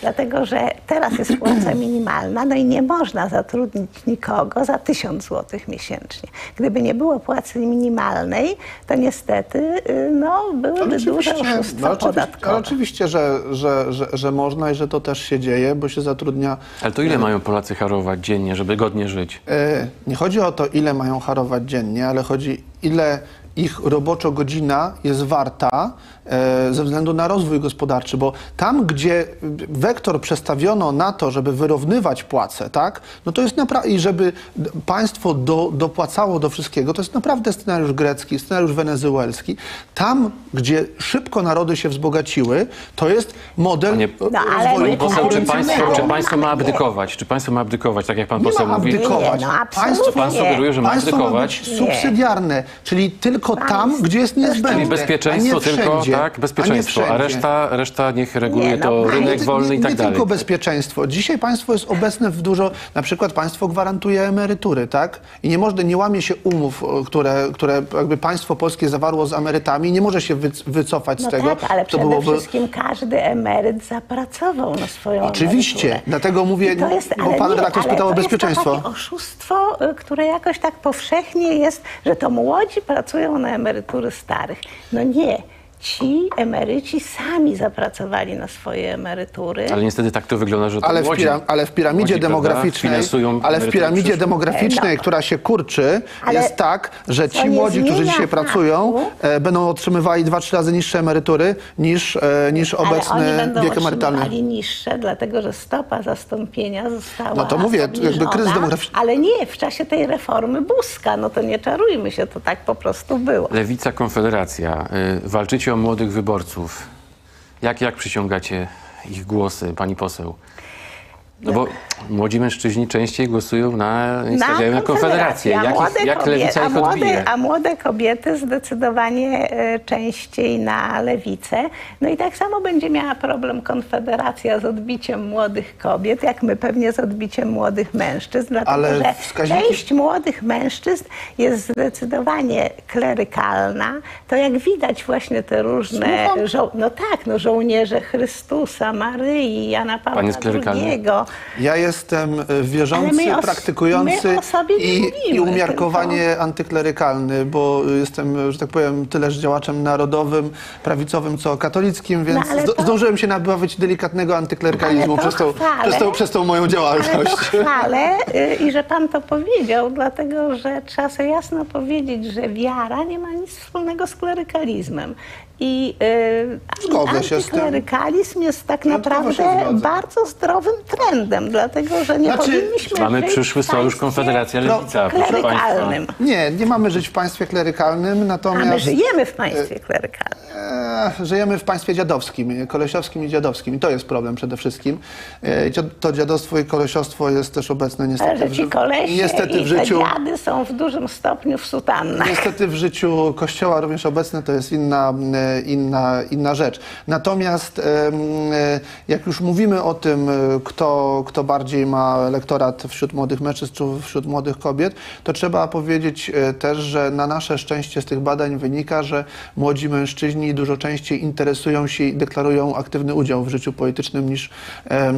Dlatego, że teraz jest płaca minimalna, no i nie można zatrudnić nikogo za 1000 zł miesięcznie. Gdyby nie było płacy minimalnej, to niestety y, no, byłyby duże oszustwa no, oczywiście, podatkowe. ale oczywiście że, że, że, że można i że to też się dzieje, bo się zatrudnia Ale to ile mają Polacy harować dziennie, żeby godnie żyć? E, Nie chodzi o to, ile mają harować dziennie, ale chodzi, ile ich roboczo godzina jest warta ze względu na rozwój gospodarczy, bo tam, gdzie wektor przestawiono na to, żeby wyrównywać płace, tak, no to jest naprawdę, i żeby państwo do, dopłacało do wszystkiego, to jest naprawdę scenariusz grecki, scenariusz wenezuelski. Tam, gdzie szybko narody się wzbogaciły, to jest model Panie- No, rozwoju Poseł, czy konkurencyjnego. państwo, czy państwo ma nie. abdykować? Czy państwo ma abdykować, tak jak pan Nie poseł ma mówi? abdykować. Nie, no, Państwo- Pan sugeruje, że ma Państwo ma abdykować? być subsydiarne, czyli tylko tam, gdzie jest niezbędne. Czyli a bezpieczeństwo nie tylko, wszędzie, tak? Bezpieczeństwo, nie a, wszędzie. reszta, reszta niech reguluje Nie, no, to ale rynek nie, wolny nie, i tak nie dalej. tylko bezpieczeństwo. Dzisiaj państwo jest obecne w dużo, na przykład państwo gwarantuje emerytury, tak? I nie można, nie łamie się umów, o, które, które jakby państwo polskie zawarło z emerytami, nie może się wyc- wycofać No z tego. tak, ale to przede byłoby... wszystkim każdy emeryt zapracował na swoją Oczywiście, emeryturę. dlatego mówię, I to jest, bo ale pan nie, redaktor ale spytał o to jest bezpieczeństwo. To takie oszustwo, y, które jakoś tak powszechnie jest, że to młodzi pracują na emerytury starych. No nie. Ci emeryci sami zapracowali na swoje emerytury. Ale niestety tak to wygląda, że to Ale w, młodzi, piram, ale w piramidzie młodzi, demograficznej, finansują ale w piramidzie demograficznej, No. która się kurczy, Ale jest tak, że ci młodzi, którzy dzisiaj faktu- pracują, e, będą otrzymywali dwa, trzy razy niższe emerytury niż, e, niż ale oni obecny będą wiek emerytalny. otrzymywali niższe, dlatego że stopa zastąpienia została No to mówię, jakby kryzys demograficzny. Ale nie, w czasie tej reformy Buzka, no to nie czarujmy się, to tak po prostu było. Lewica, Konfederacja, y, walczycie o młodych wyborców. Jak, jak przyciągacie ich głosy, pani poseł? No bo młodzi mężczyźni częściej głosują na, stawiają na Konfederację. a Jak, młode ich, jak kobiety- Lewica a ich młode, odbije? a młode kobiety zdecydowanie e, częściej na lewicę. No i tak samo będzie miała problem Konfederacja z odbiciem młodych kobiet, jak my pewnie z odbiciem młodych mężczyzn, dlatego Ale że wskaźniki- część młodych mężczyzn jest zdecydowanie klerykalna. To jak widać właśnie te różne, żo- no tak, no żołnierze Chrystusa, Maryi, Jana Pawła Pan jest klerykalny? II. Ja jestem e, wierzący, Ale praktykujący i, i umiarkowanie antyklerykalny, bo jestem, że tak powiem, tyleż działaczem narodowym, prawicowym, co katolickim, więc No, ale zdo- to- zdążyłem się nabywać delikatnego antyklerykalizmu Ale to przez tą, przez, tą, przez tą moją Ale to działalność. chwalę y, i że pan to powiedział, dlatego że trzeba sobie jasno powiedzieć, że wiara nie ma nic wspólnego z klerykalizmem. I y, z tym. antyklerykalizm jest tak naprawdę bardzo zdrowym trendem, dlatego że nie Znaczy, powinniśmy Mamy żyć przyszły w sojusz państwie Konfederacja Lewica, proszę państwa. klerykalnym. Nie, nie mamy żyć w państwie klerykalnym, A natomiast... my żyjemy w państwie klerykalnym. E, Żyjemy w państwie dziadowskim, kolesiowskim i dziadowskim i to jest problem przede wszystkim. E, To dziadostwo i kolesiostwo jest też obecne niestety, Ale że w, ci kolesie niestety i w te życiu. dziady są w dużym stopniu w sutannach. Niestety w życiu Kościoła również obecne to jest inna, e, inna, inna rzecz. Natomiast e, jak już mówimy o tym, e, kto, kto bardziej ma elektorat wśród młodych mężczyzn czy wśród młodych kobiet, to trzeba powiedzieć e, też, że na nasze szczęście z tych badań wynika, że młodzi mężczyźni dużo częściej interesują się i deklarują aktywny udział w życiu politycznym niż, e,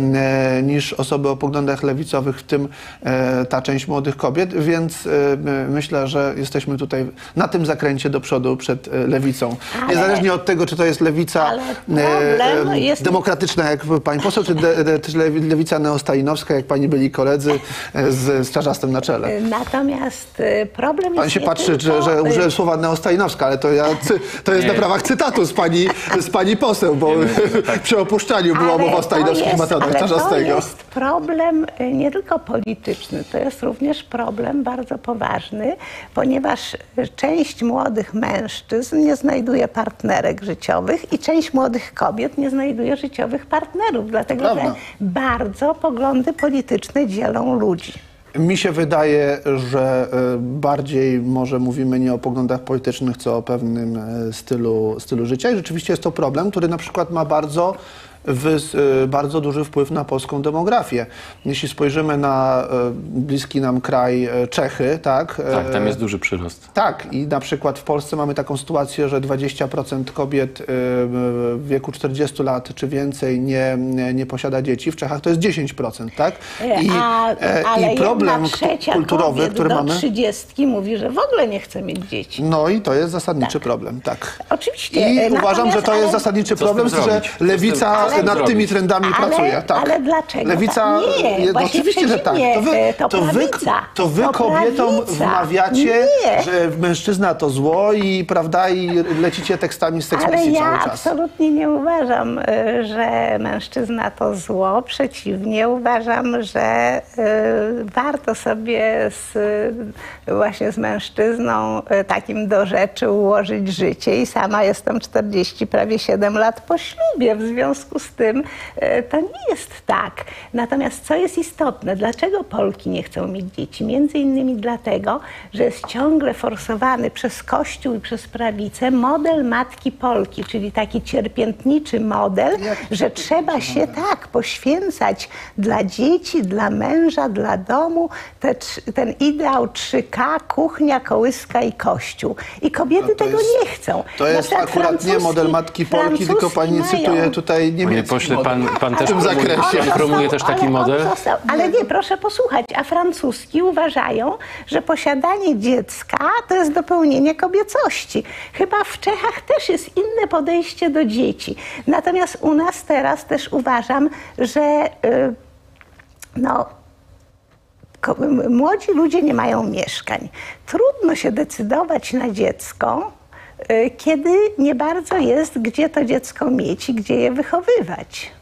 niż osoby o poglądach lewicowych, w tym e, ta część młodych kobiet, więc e, my- myślę, że jesteśmy tutaj na tym zakręcie do przodu przed e, lewicą. Ale- Niezależnie od tego, czy to jest lewica e, problem jest- demokratyczna, jak pani poseł, czy, de, de, lewica neostalinowska, jak pani byli koledzy e, z, czarzastem na czele. Natomiast y, problem Pan jest się nie patrzy, tylko, że, że użyłem słowa neostalinowska, ale to, ja, to jest na prawach cytatu z pani, z pani poseł, bo przy opuszczaniu była Ale mowa o stalinowskich metodach Czarzastego. Problem y, nie tylko polityczny, to jest również problem bardzo poważny, ponieważ y, część młodych mężczyzn nie znajduje partnerek życiowych i część młodych kobiet nie znajduje życiowych partnerów, dlatego Prawda. że bardzo poglądy polityczne dzielą ludzi. Mi się wydaje, że e, bardziej może mówimy nie o poglądach politycznych, co o pewnym stylu, stylu życia. I rzeczywiście jest to problem, który na przykład ma bardzo, bardzo duży wpływ na polską demografię. Jeśli spojrzymy na e, bliski nam kraj e, Czechy, tak? e, Tak, tam jest duży przyrost. Tak, i na przykład w Polsce mamy taką sytuację, że 20% kobiet w wieku 40 lat czy więcej nie, nie, nie posiada dzieci. W Czechach to jest 10%, tak? I, A, e, ale i problem kulturowy, który do mamy. 30 mówi, że w ogóle nie chce mieć dzieci. No i to jest zasadniczy problem, tak. Oczywiście. I e, uważam, że to jest ale- zasadniczy Co z tym problem, że lewica tym nad tymi trendami Ale- pracuje. Tak. ale dlaczego? Lewica, Nie, je- właśnie oczywiście, że tak. To wy, to to wy, to wy To kobietom prawica. wmawiacie, Nie. że mężczyzna to zło i prawda, i lecicie tekstami z Ale seksmisji ja cały czas. absolutnie nie uważam, y, że mężczyzna to zło. Przeciwnie, uważam, że y, warto sobie z, właśnie z mężczyzną y, takim do rzeczy ułożyć życie. I sama jestem 40, prawie 7 lat po ślubie. W związku z tym y, to nie jest tak. Natomiast co jest istotne, dlaczego Polki nie chcą mieć dzieci? Między innymi dlatego, że jest ciągle forsowany przez Kościół i przez prawicę model matki Polki, czyli taki cierpiętniczy model, że trzeba się tak poświęcać dla dzieci, dla męża, dla domu, te, ten ideał 3K, kuchnia, kołyska i kościół. I kobiety No tego jest- nie chcą. To jest akurat nie model matki Polki, tylko pani cytuje tutaj Panie pośle, pan, pan w też tym promuje, zakresie. pan promuje też taki model? Ale nie, proszę posłuchać. A francuski uważają, że posiadanie dziecka to jest dopełnienie kobiecości. Chyba w Czechach też jest inne podejście do dzieci. Natomiast u nas teraz też uważam, że y, no, młodzi ludzie nie mają mieszkań. Trudno się decydować na dziecko, kiedy nie bardzo jest, gdzie to dziecko mieć i gdzie je wychowywać.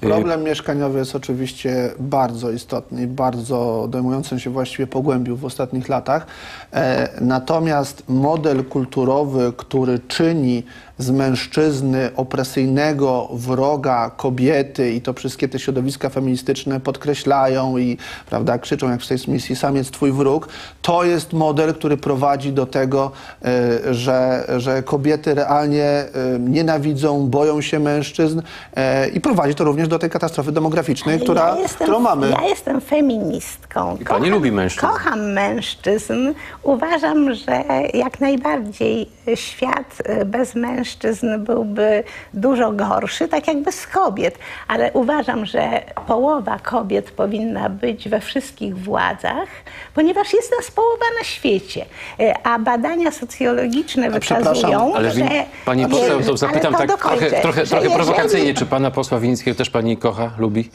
Problem mieszkaniowy jest oczywiście bardzo istotny i bardzo dojmujący się właściwie pogłębił w ostatnich latach. E, natomiast model kulturowy, który czyni z mężczyzny opresyjnego wroga kobiety i to wszystkie te środowiska feministyczne podkreślają i prawda, krzyczą jak w tej misji samiec twój wróg, to jest model, który prowadzi do tego, e, że, że kobiety realnie e, nienawidzą, boją się mężczyzn e, i prowadzi to również do tej katastrofy demograficznej, Ale która, ja jestem, którą mamy. Ja jestem feministką. I pani lubi mężczyzn. Kocham mężczyzn. Uważam, że jak najbardziej świat y, bez mężczyzn byłby dużo gorszy, tak jak bez kobiet. Ale uważam, że połowa kobiet powinna być we wszystkich władzach, ponieważ jest nas połowa na świecie. Y, A badania socjologiczne wykazują, przepraszam, Ale że... pani poseł, to zapytam to tak dokończę, trochę, trochę, trochę prowokacyjnie, czy pana posła Winnickiego też pani kocha, lubi?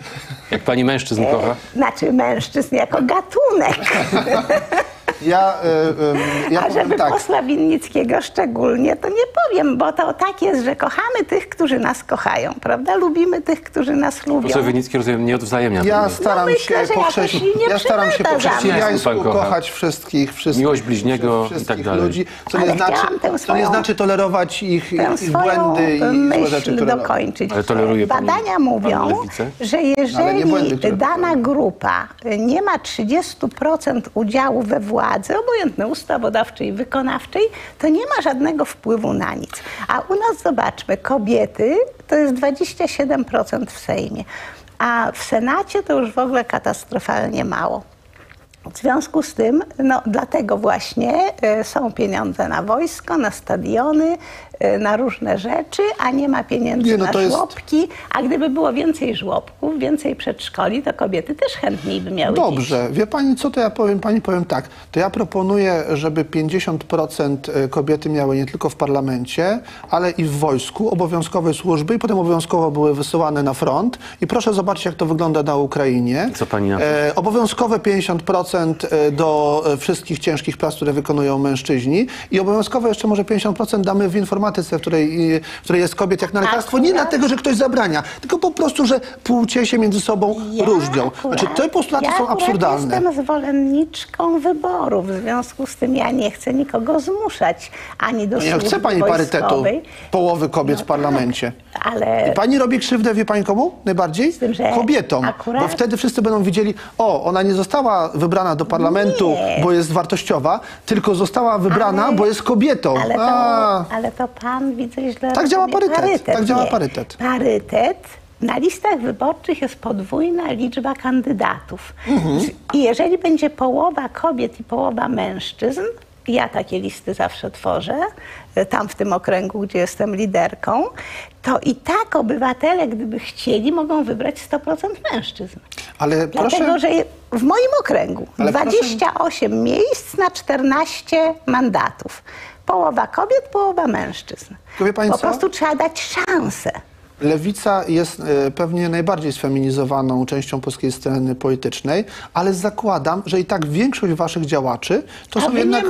Jak pani mężczyzn kocha? Znaczy mężczyzn jako gatunek. Ja, e, e, ja A żeby tak. posła Winnickiego szczególnie, to nie powiem, bo to tak jest, że kochamy tych, którzy nas kochają, prawda? Lubimy tych, którzy nas lubią. Poseł Winnicki, rozumiem, nie odwzajemnia. Ja staram myślę, się po, chrześci- nie ja staram się po chrześcijańsku kochać wszystkich, wszystkich Miłość bliźniego i wszystkich tak dalej. ludzi, co nie, znaczy, tę co nie swoją- znaczy tolerować ich, ich swoją błędy i złe rzeczy, które dokończyć. Ale toleruje pani- Badania mówią, że jeżeli błędy, dana grupa nie ma 30% udziału we władzy, obojętnej ustawodawczej i wykonawczej, to nie ma żadnego wpływu na nic. A u nas zobaczmy, kobiety to jest 27% w Sejmie, a w Senacie to już w ogóle katastrofalnie mało. W związku z tym, no dlatego właśnie e, są pieniądze na wojsko, na stadiony, na różne rzeczy, a nie ma pieniędzy Nie, no na to jest- żłobki. A gdyby było więcej żłobków, więcej przedszkoli, to kobiety też chętniej by miały. Dobrze, wie pani co, to ja powiem pani powiem tak, to ja proponuję, żeby 50% kobiety miały nie tylko w parlamencie, ale i w wojsku obowiązkowe służby i potem obowiązkowo były wysyłane na front i proszę zobaczyć jak to wygląda na Ukrainie. Co pani na to? E, obowiązkowe 50% do e, wszystkich ciężkich prac, które wykonują mężczyźni i obowiązkowe jeszcze może 50% damy w informacji matematyce, w której, y, w której jest kobiet jak na lekarstwo, nie dlatego, że ktoś zabrania, tylko po prostu, że płcie się między sobą różnią. akurat- Znaczy, te postulaty ja są absurdalne. jestem zwolenniczką wyborów, w związku z tym ja nie chcę nikogo zmuszać ani do Nie chce pani parytetu wojskowej. połowy kobiet No w parlamencie. tak, ale I pani robi krzywdę, wie pani komu? Najbardziej? tym, że Kobietom. akurat- Bo wtedy wszyscy będą widzieli, o, ona nie została wybrana do parlamentu, Nie. bo jest wartościowa, tylko została wybrana, Ale- bo jest kobietą. Ale to, ale to pan widzę źle Tak działa rozumie parytet, tak działa nie. parytet. Parytet na listach wyborczych jest podwójna liczba kandydatów. Mhm. I jeżeli będzie połowa kobiet i połowa mężczyzn, ja takie listy zawsze tworzę, e, tam w tym okręgu, gdzie jestem liderką, to i tak obywatele, gdyby chcieli, mogą wybrać 100% mężczyzn. Ale Dlatego, proszę, że w moim okręgu Ale proszę- 28 miejsc na 14 mandatów. Połowa kobiet, połowa mężczyzn. Po prostu trzeba dać szansę. Lewica jest e, pewnie najbardziej sfeminizowaną częścią polskiej sceny politycznej, ale zakładam, że i tak większość waszych działaczy to są jednak.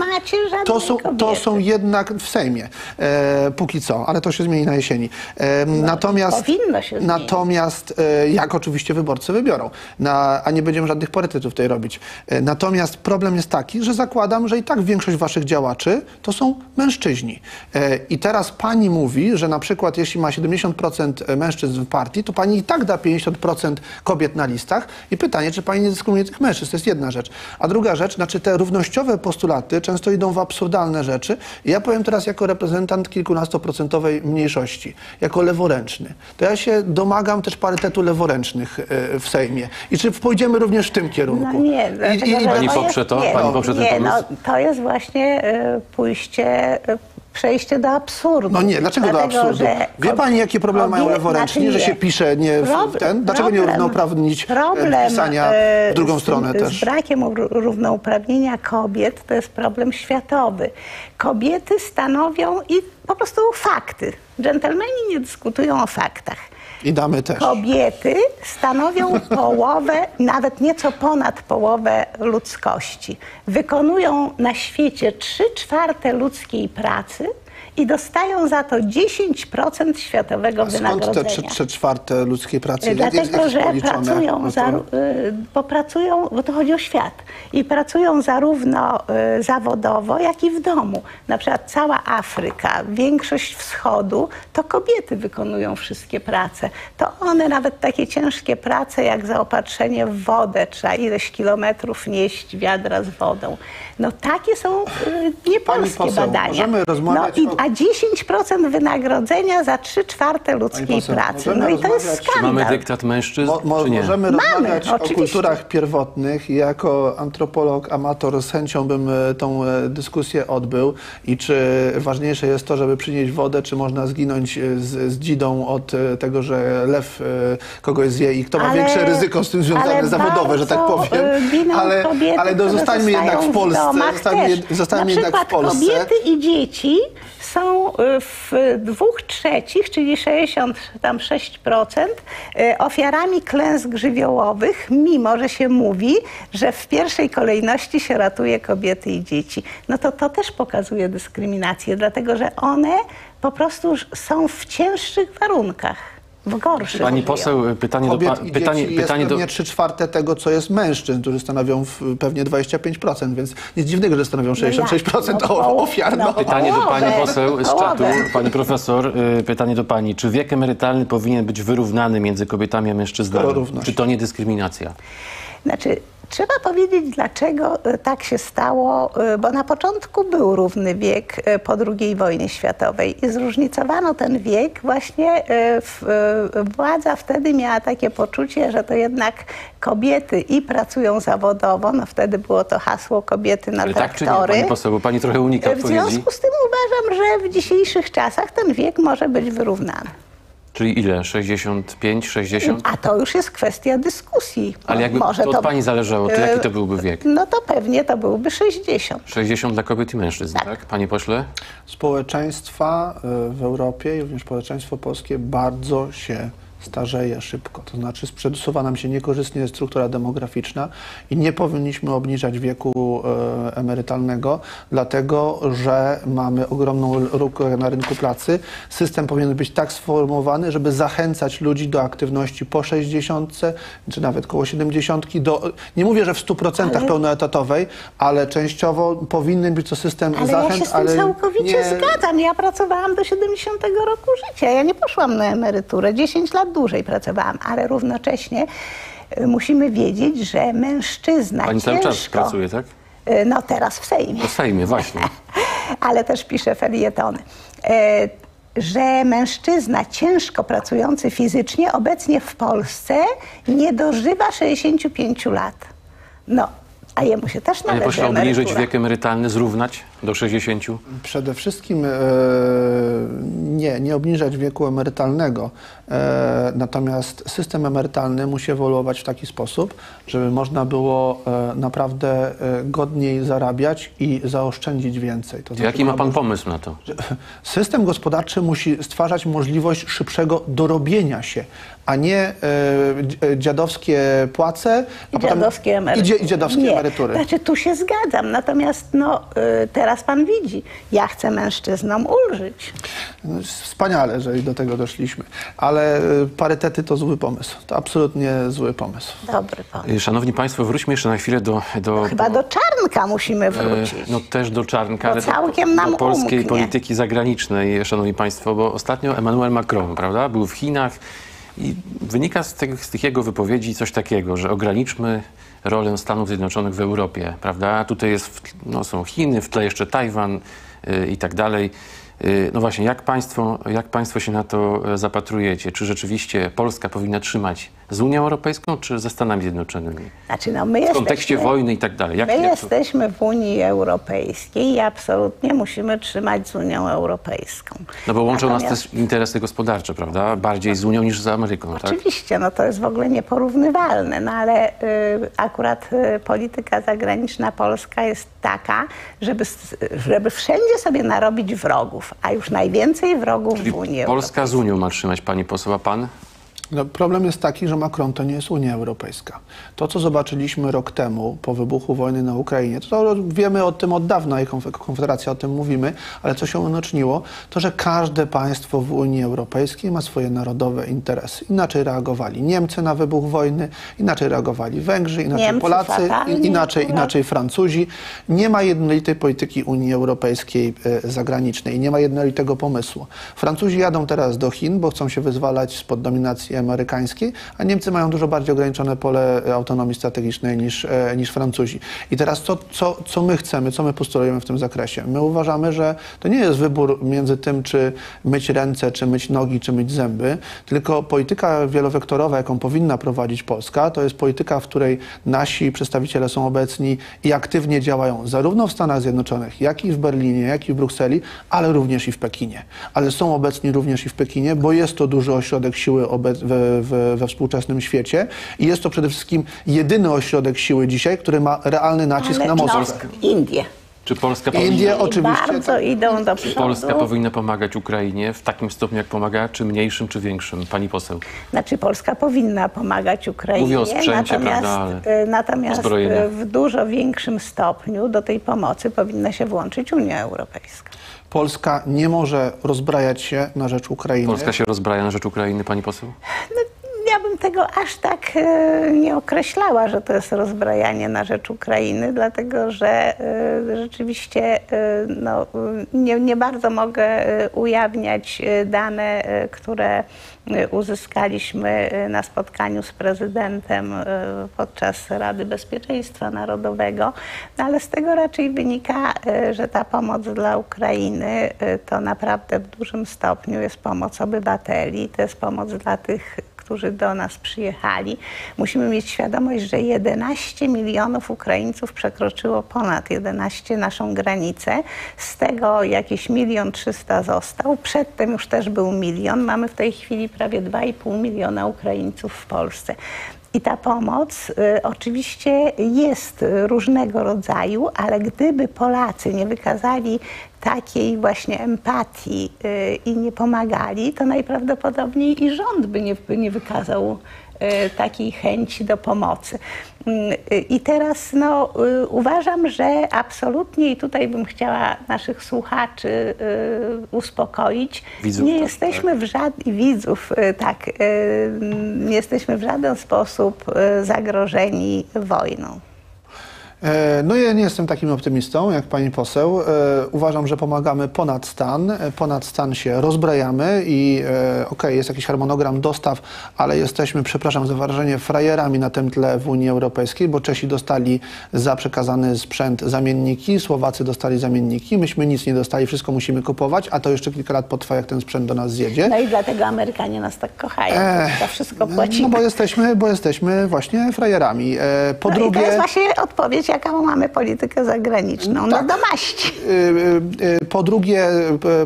to są, to są jednak w Sejmie. E, póki co, ale to się zmieni na jesieni. E, natomiast, No, powinno się zmienić. natomiast e, jak oczywiście wyborcy wybiorą, na, a nie będziemy żadnych parytetów tutaj robić. E, natomiast problem jest taki, że zakładam, że i tak większość waszych działaczy to są mężczyźni. E, I teraz pani mówi, że na przykład jeśli ma 70% mężczyzn w partii, to pani i tak da 50% kobiet na listach. I pytanie, czy pani nie dyskryminuje tych mężczyzn? To jest jedna rzecz. A druga rzecz, znaczy te równościowe postulaty często idą w absurdalne rzeczy. I ja powiem teraz jako reprezentant kilkunastoprocentowej mniejszości, jako leworęczny, to ja się domagam też parytetu leworęcznych e, w Sejmie. I czy pójdziemy również w tym kierunku? No nie, I, i, że Pani to poprze jest, to? Nie, Pani poprze ten nie, pomysł? No, to jest właśnie e, pójście, e, przejście do absurdu. No nie, dlaczego Dlatego, do absurdu? Wie pani, jakie problemy mają leworęczni, znaczy że się nie. pisze nie w ten? Dlaczego nie problem- równoprawnić e, problem, pisania e, w drugą z, stronę z też? brakiem ró- równouprawnienia kobiet to jest problem światowy. Kobiety stanowią i po prostu fakty. Dżentelmeni nie dyskutują o faktach. I damy też. Kobiety stanowią połowę, nawet nieco ponad połowę ludzkości. Wykonują na świecie 3 czwarte ludzkiej pracy i dostają za to 10% światowego A skąd te wynagrodzenia. trzy, trzy czwarte ludzkiej pracy? Jak- Dlatego, że pracują, za, y, bo pracują, bo to chodzi o świat, i pracują zarówno y, zawodowo, jak i w domu. Na przykład cała Afryka, większość wschodu, to kobiety wykonują wszystkie prace. To one nawet takie ciężkie prace, jak zaopatrzenie w wodę, trzeba ileś kilometrów nieść wiadra z wodą. No takie są y, niepolskie poseł, badania. możemy No rozmawiać i, o- a 10% wynagrodzenia za 3 czwarte ludzkiej poseł, pracy. No i to jest rozmawiać- Czy mamy skandal. dyktat mężczyzn, Mo, mo, czy nie? możemy Mamy, rozmawiać o kulturach pierwotnych i jako antropolog, amator z chęcią bym e, tą e, dyskusję odbył i czy ważniejsze jest to, żeby przynieść wodę, czy można zginąć e, z, z dzidą od tego, że lew kogoś zje i kto ma Ale- większe ryzyko z tym związane zawodowe, że tak powiem. Ale, kobiety, ale zostańmy jednak w Polsce. Domach Zostańmy, też. jed- zostańmy Na przykład kobiety i dzieci są y, w dwóch trzecich, czyli 66% y, ofiarami klęsk żywiołowych, mimo że się mówi, że w pierwszej kolejności się ratuje kobiety i dzieci. No to to też pokazuje dyskryminację, dlatego że one po prostu są w cięższych warunkach, w gorszych. Pani poseł, y, pytanie do, Kobiet pa, i pytanie, dzieci pytanie jest do, pewnie 3 czwarte tego, co jest mężczyzn, którzy stanowią w, pewnie 25%, więc nic dziwnego, że stanowią 66% No jak? No, ofiar. no, No. Pytanie do pani poseł z czatu, pani profesor, y, pytanie do pani. Czy wiek emerytalny powinien być wyrównany między kobietami a mężczyznami? Czy to nie dyskryminacja? Znaczy, trzeba powiedzieć, dlaczego e, tak się stało, e, bo na początku był równy wiek e, po II wojnie światowej i zróżnicowano ten wiek właśnie, władza wtedy miała takie poczucie, że to jednak kobiety i pracują zawodowo, no wtedy było to hasło kobiety na Ale tak czy nie, traktory. pani poseł, bo pani trochę unika w związku z tym uważam, że w dzisiejszych czasach ten wiek może być wyrównany. Czyli ile? 65, 60? A to już jest kwestia dyskusji. Ale jakby może to od pani zależało, to jaki to e, byłby wiek? No to pewnie to byłby 60. 60 dla kobiet i mężczyzn, tak? Panie pośle? Społeczeństwa y, w Europie i również społeczeństwo polskie bardzo się starzeje szybko. To znaczy przesuwa nam się niekorzystnie struktura demograficzna i nie powinniśmy obniżać wieku e, emerytalnego, dlatego że mamy ogromną lukę na rynku pracy. System powinien być tak sformułowany, żeby zachęcać ludzi do aktywności po 60, czy nawet koło 70. Do, nie mówię, że w 100% Ale- pełnoetatowej, ale częściowo powinien być to system Ale zachęt, ja się z tym ale całkowicie nie, zgadzam. Ja pracowałam do 70 roku życia. Ja nie poszłam na emeryturę. 10 lat dłużej pracowałam, ale równocześnie y, musimy wiedzieć, że mężczyzna Pani cały ciężko... czas pracuje, tak? Y, No teraz w Sejmie. W Sejmie, właśnie. ale też pisze felietony. E, że mężczyzna ciężko pracujący fizycznie obecnie w Polsce nie dożywa 65 lat. No, a jemu się też Panie należy pośle, obniżyć wiek emerytalny, zrównać do 60? Przede wszystkim e, nie, nie obniżać wieku emerytalnego. E, natomiast system emerytalny musi ewoluować w taki sposób, żeby można było e, naprawdę e, godniej zarabiać i zaoszczędzić więcej. To znaczy, Jaki ma pan pomysł na to? System gospodarczy musi stwarzać możliwość szybszego dorobienia się, a nie e, dziadowskie płace, I dziadowskie emerytury. I, dziadowskie nie. emerytury. Znaczy, tu się zgadzam, natomiast no, y, teraz pan widzi, ja chcę mężczyznom ulżyć. No, Wspaniale, że do tego doszliśmy, ale e, parytety to zły pomysł. To absolutnie zły pomysł. Dobry pan. Y, Szanowni Państwo, wróćmy jeszcze na chwilę do... do Chyba do Czarnka musimy wrócić. No też do Czarnka, Bo ale całkiem do, nam do polskiej umknie. polityki zagranicznej, Szanowni Państwo, bo ostatnio Emmanuel Macron, prawda, był w Chinach i wynika z tych, z tych jego wypowiedzi coś takiego, że ograniczmy rolę Stanów Zjednoczonych w Europie, prawda? Tutaj jest, no, są Chiny, w tle jeszcze Tajwan y, i tak dalej. Y, No właśnie, jak państwo, jak państwo się na to e, zapatrujecie? Czy rzeczywiście Polska powinna trzymać z Unią Europejską, czy ze Stanami Zjednoczonymi? Znaczy, no, my W kontekście jesteśmy- wojny i tak dalej. Jak, My jak jesteśmy w Unii Europejskiej i absolutnie musimy trzymać z Unią Europejską. No bo łączą nas Natomiast- też interesy gospodarcze, prawda? Bardziej z Unią niż z Ameryką, tak? Oczywiście, no to jest w ogóle nieporównywalne, no ale y, akurat y, polityka zagraniczna polska jest taka, żeby, żeby wszędzie sobie narobić wrogów, a już najwięcej wrogów w Unii Polska z Unią ma trzymać pani poseł, a pan? No, problem jest taki, że Macron to nie jest Unia Europejska. To, co zobaczyliśmy rok temu po wybuchu wojny na Ukrainie, to, to wiemy o tym od dawna i Konf- Konfederacja o tym mówimy, ale co się unaczniło, to, że każde państwo w Unii Europejskiej ma swoje narodowe interesy. Inaczej reagowali Niemcy na wybuch wojny, inaczej reagowali Węgrzy, inaczej Niemcy Polacy, inaczej, inaczej Francuzi. Nie ma jednolitej polityki Unii Europejskiej e, zagranicznej, nie ma jednolitego pomysłu. Francuzi jadą teraz do Chin, bo chcą się wyzwalać spod dominacji amerykańskiej, a Niemcy mają dużo bardziej ograniczone pole e, autonomii strategicznej niż, e, niż Francuzi. I teraz co, co, co my chcemy, co my postulujemy w tym zakresie? My uważamy, że to nie jest wybór między tym, czy myć ręce, czy myć nogi, czy myć zęby, tylko polityka wielowektorowa, jaką powinna prowadzić Polska, to jest polityka, w której nasi przedstawiciele są obecni i aktywnie działają zarówno w Stanach Zjednoczonych, jak i w Berlinie, jak i w Brukseli, ale również i w Pekinie. Ale są obecni również i w Pekinie, bo jest to duży ośrodek siły we, we, we współczesnym świecie i jest to przede wszystkim jedyny ośrodek siły dzisiaj, który ma realny nacisk Ale na no, Moskwę. Indie. Czy Polska, Indie powinna, o- Oczywiście, bardzo tak. idą do czy przodu. Polska powinna pomagać Ukrainie w takim stopniu, jak pomaga, czy mniejszym, czy większym? Pani poseł. Znaczy Polska powinna pomagać Ukrainie, Mówię o sprzęcie, natomiast, prawda, ale y, natomiast w dużo większym stopniu do tej pomocy powinna się włączyć Unia Europejska. Polska nie może rozbrajać się na rzecz Ukrainy. Polska się rozbraja na rzecz Ukrainy, pani poseł? No, ja bym tego aż tak e, nie określała, że to jest rozbrajanie na rzecz Ukrainy, dlatego że e, rzeczywiście e, no, nie, nie bardzo mogę ujawniać dane, które uzyskaliśmy e, na spotkaniu z prezydentem e, podczas Rady Bezpieczeństwa Narodowego, no, ale z tego raczej wynika, e, że ta pomoc dla Ukrainy to naprawdę w dużym stopniu jest pomoc obywateli, to jest pomoc dla tych którzy do nas przyjechali. Musimy mieć świadomość, że 11 milionów Ukraińców przekroczyło ponad 11 naszą granicę. Z tego jakieś milion trzysta został. Przedtem już też był milion. Mamy w tej chwili prawie 2,5 miliona Ukraińców w Polsce. I ta pomoc y, oczywiście jest różnego rodzaju, ale gdyby Polacy nie wykazali takiej właśnie empatii y, i nie pomagali, to najprawdopodobniej i rząd by nie, by nie wykazał y, takiej chęci do pomocy. Y, I teraz no, uważam, że absolutnie, i tutaj bym chciała naszych słuchaczy uspokoić, Widzów, nie tak, jesteśmy w żadnym, widzów, tak, nie jesteśmy w żaden sposób zagrożeni wojną. E, No ja nie jestem takim optymistą jak pani poseł. E, Uważam, że pomagamy ponad stan. E, Ponad stan się rozbrajamy i okej, jest jakiś harmonogram dostaw, ale jesteśmy, przepraszam za wyrażenie, frajerami na tym tle w Unii Europejskiej, bo Czesi dostali za przekazany sprzęt zamienniki, Słowacy dostali zamienniki, myśmy nic nie dostali, wszystko musimy kupować, a to jeszcze kilka lat potrwa, jak ten sprzęt do nas zjedzie. No i dlatego Amerykanie nas tak kochają, Ech, za wszystko płacimy. No bo jesteśmy, bo jesteśmy właśnie frajerami. Po No drugie... To jest właśnie odpowiedź, jaką mamy politykę zagraniczną. No Tak. do maści. Y, y, y, Po drugie,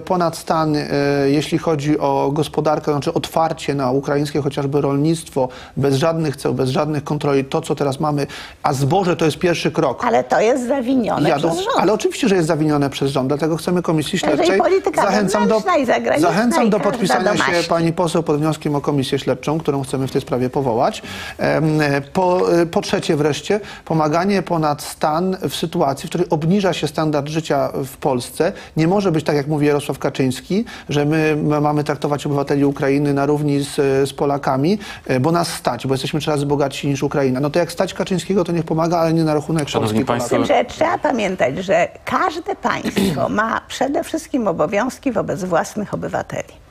ponad stan, jeśli chodzi o gospodarkę, znaczy otwarcie na ukraińskie chociażby rolnictwo, bez żadnych ceł, bez żadnych kontroli, to co teraz mamy, a zboże to jest pierwszy krok. Ale to jest zawinione Jadą- przez rząd. ale oczywiście, że jest zawinione przez rząd, dlatego chcemy Komisji Śledczej. polityka Zachęcam do, i zagraniczna zachęcam do podpisania się pani poseł pod wnioskiem o Komisję Śledczą, którą chcemy w tej sprawie powołać. E, Po, e, po trzecie wreszcie, pomaganie ponad stan w sytuacji, w której obniża się standard życia w Polsce. Nie może być tak, jak mówi Jarosław Kaczyński, że my mamy traktować obywateli Ukrainy na równi z, z Polakami, e, bo nas stać, bo jesteśmy trzy razy bogatsi niż Ukraina. No to jak stać Kaczyńskiego, to niech pomaga, ale nie na rachunek Szanowni Polski państwo. Tym, że trzeba pamiętać, że każde państwo ma przede wszystkim obowiązki wobec własnych obywateli.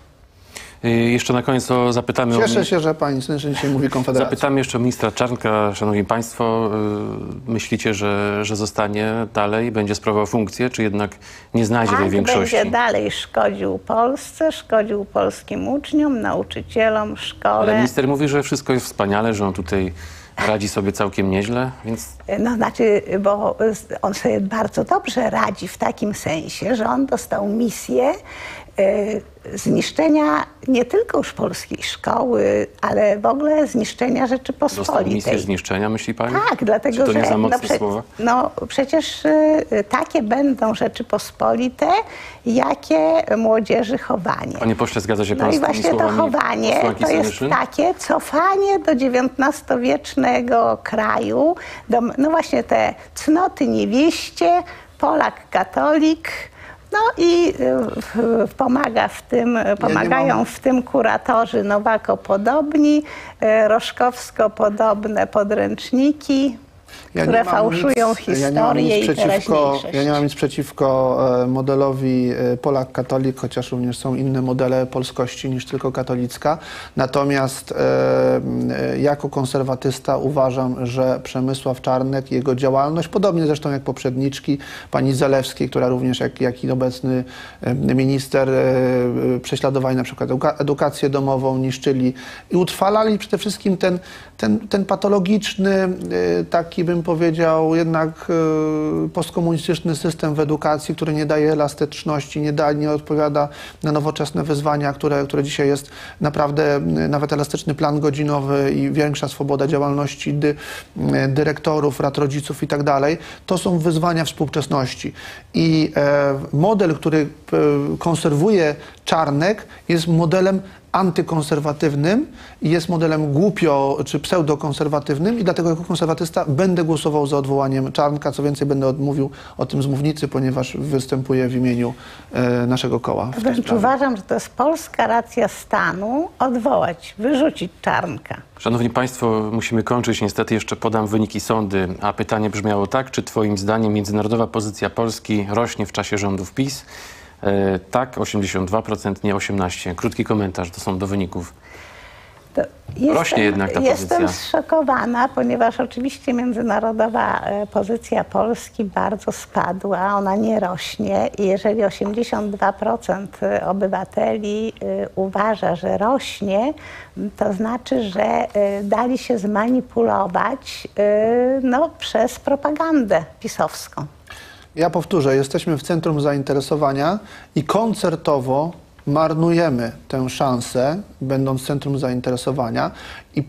Y, Jeszcze na koniec o zapytamy o... Cieszę się, że pani Syny dzisiaj mówi Konfederacja. Zapytamy jeszcze o ministra Czarnka. Szanowni Państwo, y, myślicie, że, że zostanie dalej, będzie sprawował funkcję, czy jednak nie znajdzie tej Tak większości? będzie dalej szkodził Polsce, szkodził polskim uczniom, nauczycielom, szkole. Ale minister mówi, że wszystko jest wspaniale, że on tutaj radzi sobie całkiem nieźle, więc No znaczy, bo on sobie bardzo dobrze radzi w takim sensie, że on dostał misję zniszczenia nie tylko już polskiej szkoły, ale w ogóle zniszczenia dostał Rzeczypospolitej. misję zniszczenia, myśli Pani? Tak, dlatego Czy to że nie za mocne no, prze- słowa? no przecież y, takie będą Rzeczypospolite, jakie młodzieży chowanie. Panie pośle, zgadza się No pan i z tymi właśnie to chowanie to jest Senyszyn? takie cofanie do XIX-wiecznego kraju, do, no właśnie te cnoty niewieście, Polak katolik, no i y, pomaga w tym, pomagają w tym kuratorzy Nowako-podobni, y, Roszkowsko-podobne podręczniki, Ja które fałszują nic- ja historię nic i teraźniejszość. Ja nie mam nic przeciwko e, modelowi e, Polak-katolik, chociaż również są inne modele polskości niż tylko katolicka. Natomiast e, e, jako konserwatysta uważam, że Przemysław Czarnek, jego działalność, podobnie zresztą jak poprzedniczki, pani Zalewskiej, która również jak, jak i obecny minister e, prześladowali na przykład eduka- edukację domową, niszczyli i utrwalali przede wszystkim ten, ten, ten patologiczny, e, taki bym powiedział, jednak e, postkomunistyczny system w edukacji, który nie daje elastyczności, nie, da, nie odpowiada na nowoczesne wyzwania, które, które dzisiaj jest naprawdę e, nawet elastyczny plan godzinowy i większa swoboda działalności dy, e, dyrektorów, rad rodziców i tak dalej. To są wyzwania współczesności. I model, który konserwuje Czarnek, jest modelem antykonserwatywnym i jest modelem głupio czy pseudokonserwatywnym i dlatego jako konserwatysta będę głosował za odwołaniem Czarnka. Co więcej, będę odmówił o tym z mównicy, ponieważ występuję w imieniu e, naszego koła. Wręcz uważam, że to jest polska racja stanu odwołać, wyrzucić Czarnka. Szanowni Państwo, musimy kończyć. Niestety jeszcze podam wyniki sądy, a pytanie brzmiało tak, czy Twoim zdaniem międzynarodowa pozycja Polski rośnie w czasie rządów PiS? E, tak, 82%, nie 18%. Krótki komentarz, to są do wyników. To jestem, Rośnie jednak ta Jestem pozycja. zszokowana, ponieważ oczywiście międzynarodowa e, pozycja Polski bardzo spadła, ona nie rośnie i jeżeli 82% obywateli e, uważa, że rośnie, to znaczy, że dali się zmanipulować no, przez propagandę pisowską. Ja powtórzę, jesteśmy w centrum zainteresowania i koncertowo marnujemy tę szansę, będąc centrum zainteresowania i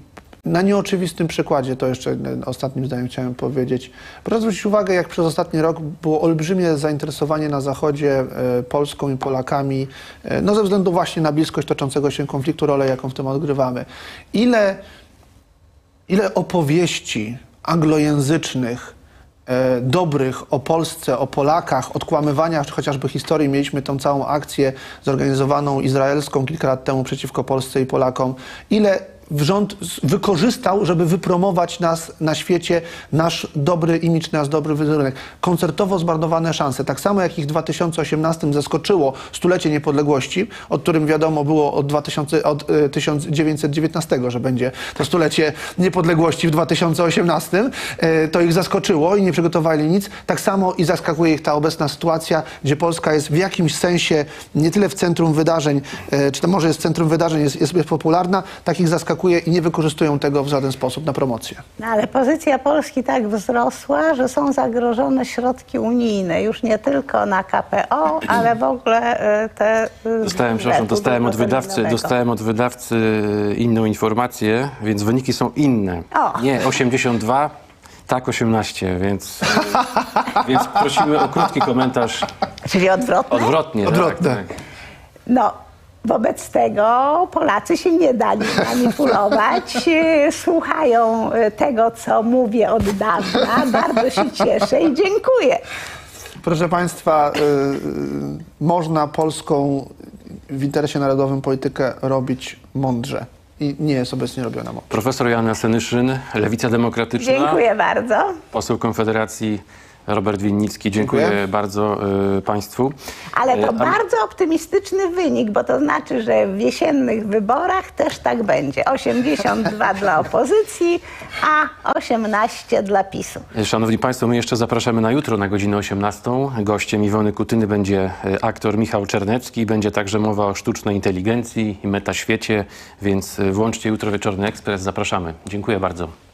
Na nieoczywistym przykładzie, to jeszcze ostatnim zdaniem chciałem powiedzieć. Proszę zwrócić uwagę, jak przez ostatni rok było olbrzymie zainteresowanie na Zachodzie e, Polską i Polakami, e, no ze względu właśnie na bliskość toczącego się konfliktu, rolę, jaką w tym odgrywamy. Ile, ile opowieści anglojęzycznych, dobrych o Polsce, o Polakach, odkłamywania chociażby historii. Mieliśmy tą całą akcję zorganizowaną izraelską kilka lat temu przeciwko Polsce i Polakom. Ile rząd wykorzystał, żeby wypromować nas na świecie, nasz dobry imidż, nasz dobry wizerunek. Koncertowo zmarnowane szanse. Tak samo jak ich w 2018 zaskoczyło stulecie niepodległości, o którym wiadomo było od, 2000, od e, 1919, że będzie to stulecie niepodległości w 2018. E, To ich zaskoczyło i nie przygotowali nic. Tak samo i zaskakuje ich ta obecna sytuacja, gdzie Polska jest w jakimś sensie nie tyle w centrum wydarzeń, e, czy to może jest w centrum wydarzeń, jest, jest, popularna, tak ich zaskakuje i nie wykorzystują tego w żaden sposób na promocję. No, ale pozycja Polski tak wzrosła, że są zagrożone środki unijne, już nie tylko na KPO, ale w ogóle e, te... e, Dostałem, przepraszam, dostałem od wydawcy, dostałem od wydawcy inną informację, więc wyniki są inne. O. Nie 82, tak 18, więc, więc prosimy o krótki komentarz Czyli odwrotnie? odwrotnie. Odwrotne. Tak, tak. No, wobec tego Polacy się nie dali manipulować. E, Słuchają e, tego, co mówię od dawna. Bardzo się cieszę i dziękuję. Proszę Państwa, y, y, można polską w interesie narodowym politykę robić mądrze i nie jest obecnie robiona mądrze. Profesor Joanna Senyszyn, Lewica Demokratyczna, Dziękuję bardzo. poseł Konfederacji Robert Winnicki. Dziękuję, Dziękuję. bardzo y, Państwu. Ale to a- bardzo optymistyczny wynik, bo to znaczy, że w jesiennych wyborach też tak będzie. 82 dla opozycji, a 18 dla PiSu. Szanowni Państwo, my jeszcze zapraszamy na jutro na godzinę 18. Gościem Iwony Kutyny będzie e, aktor Michał Czernecki. Będzie także mowa o sztucznej inteligencji i metaświecie, więc e, włączcie jutro wieczorny ekspres. Zapraszamy. Dziękuję bardzo.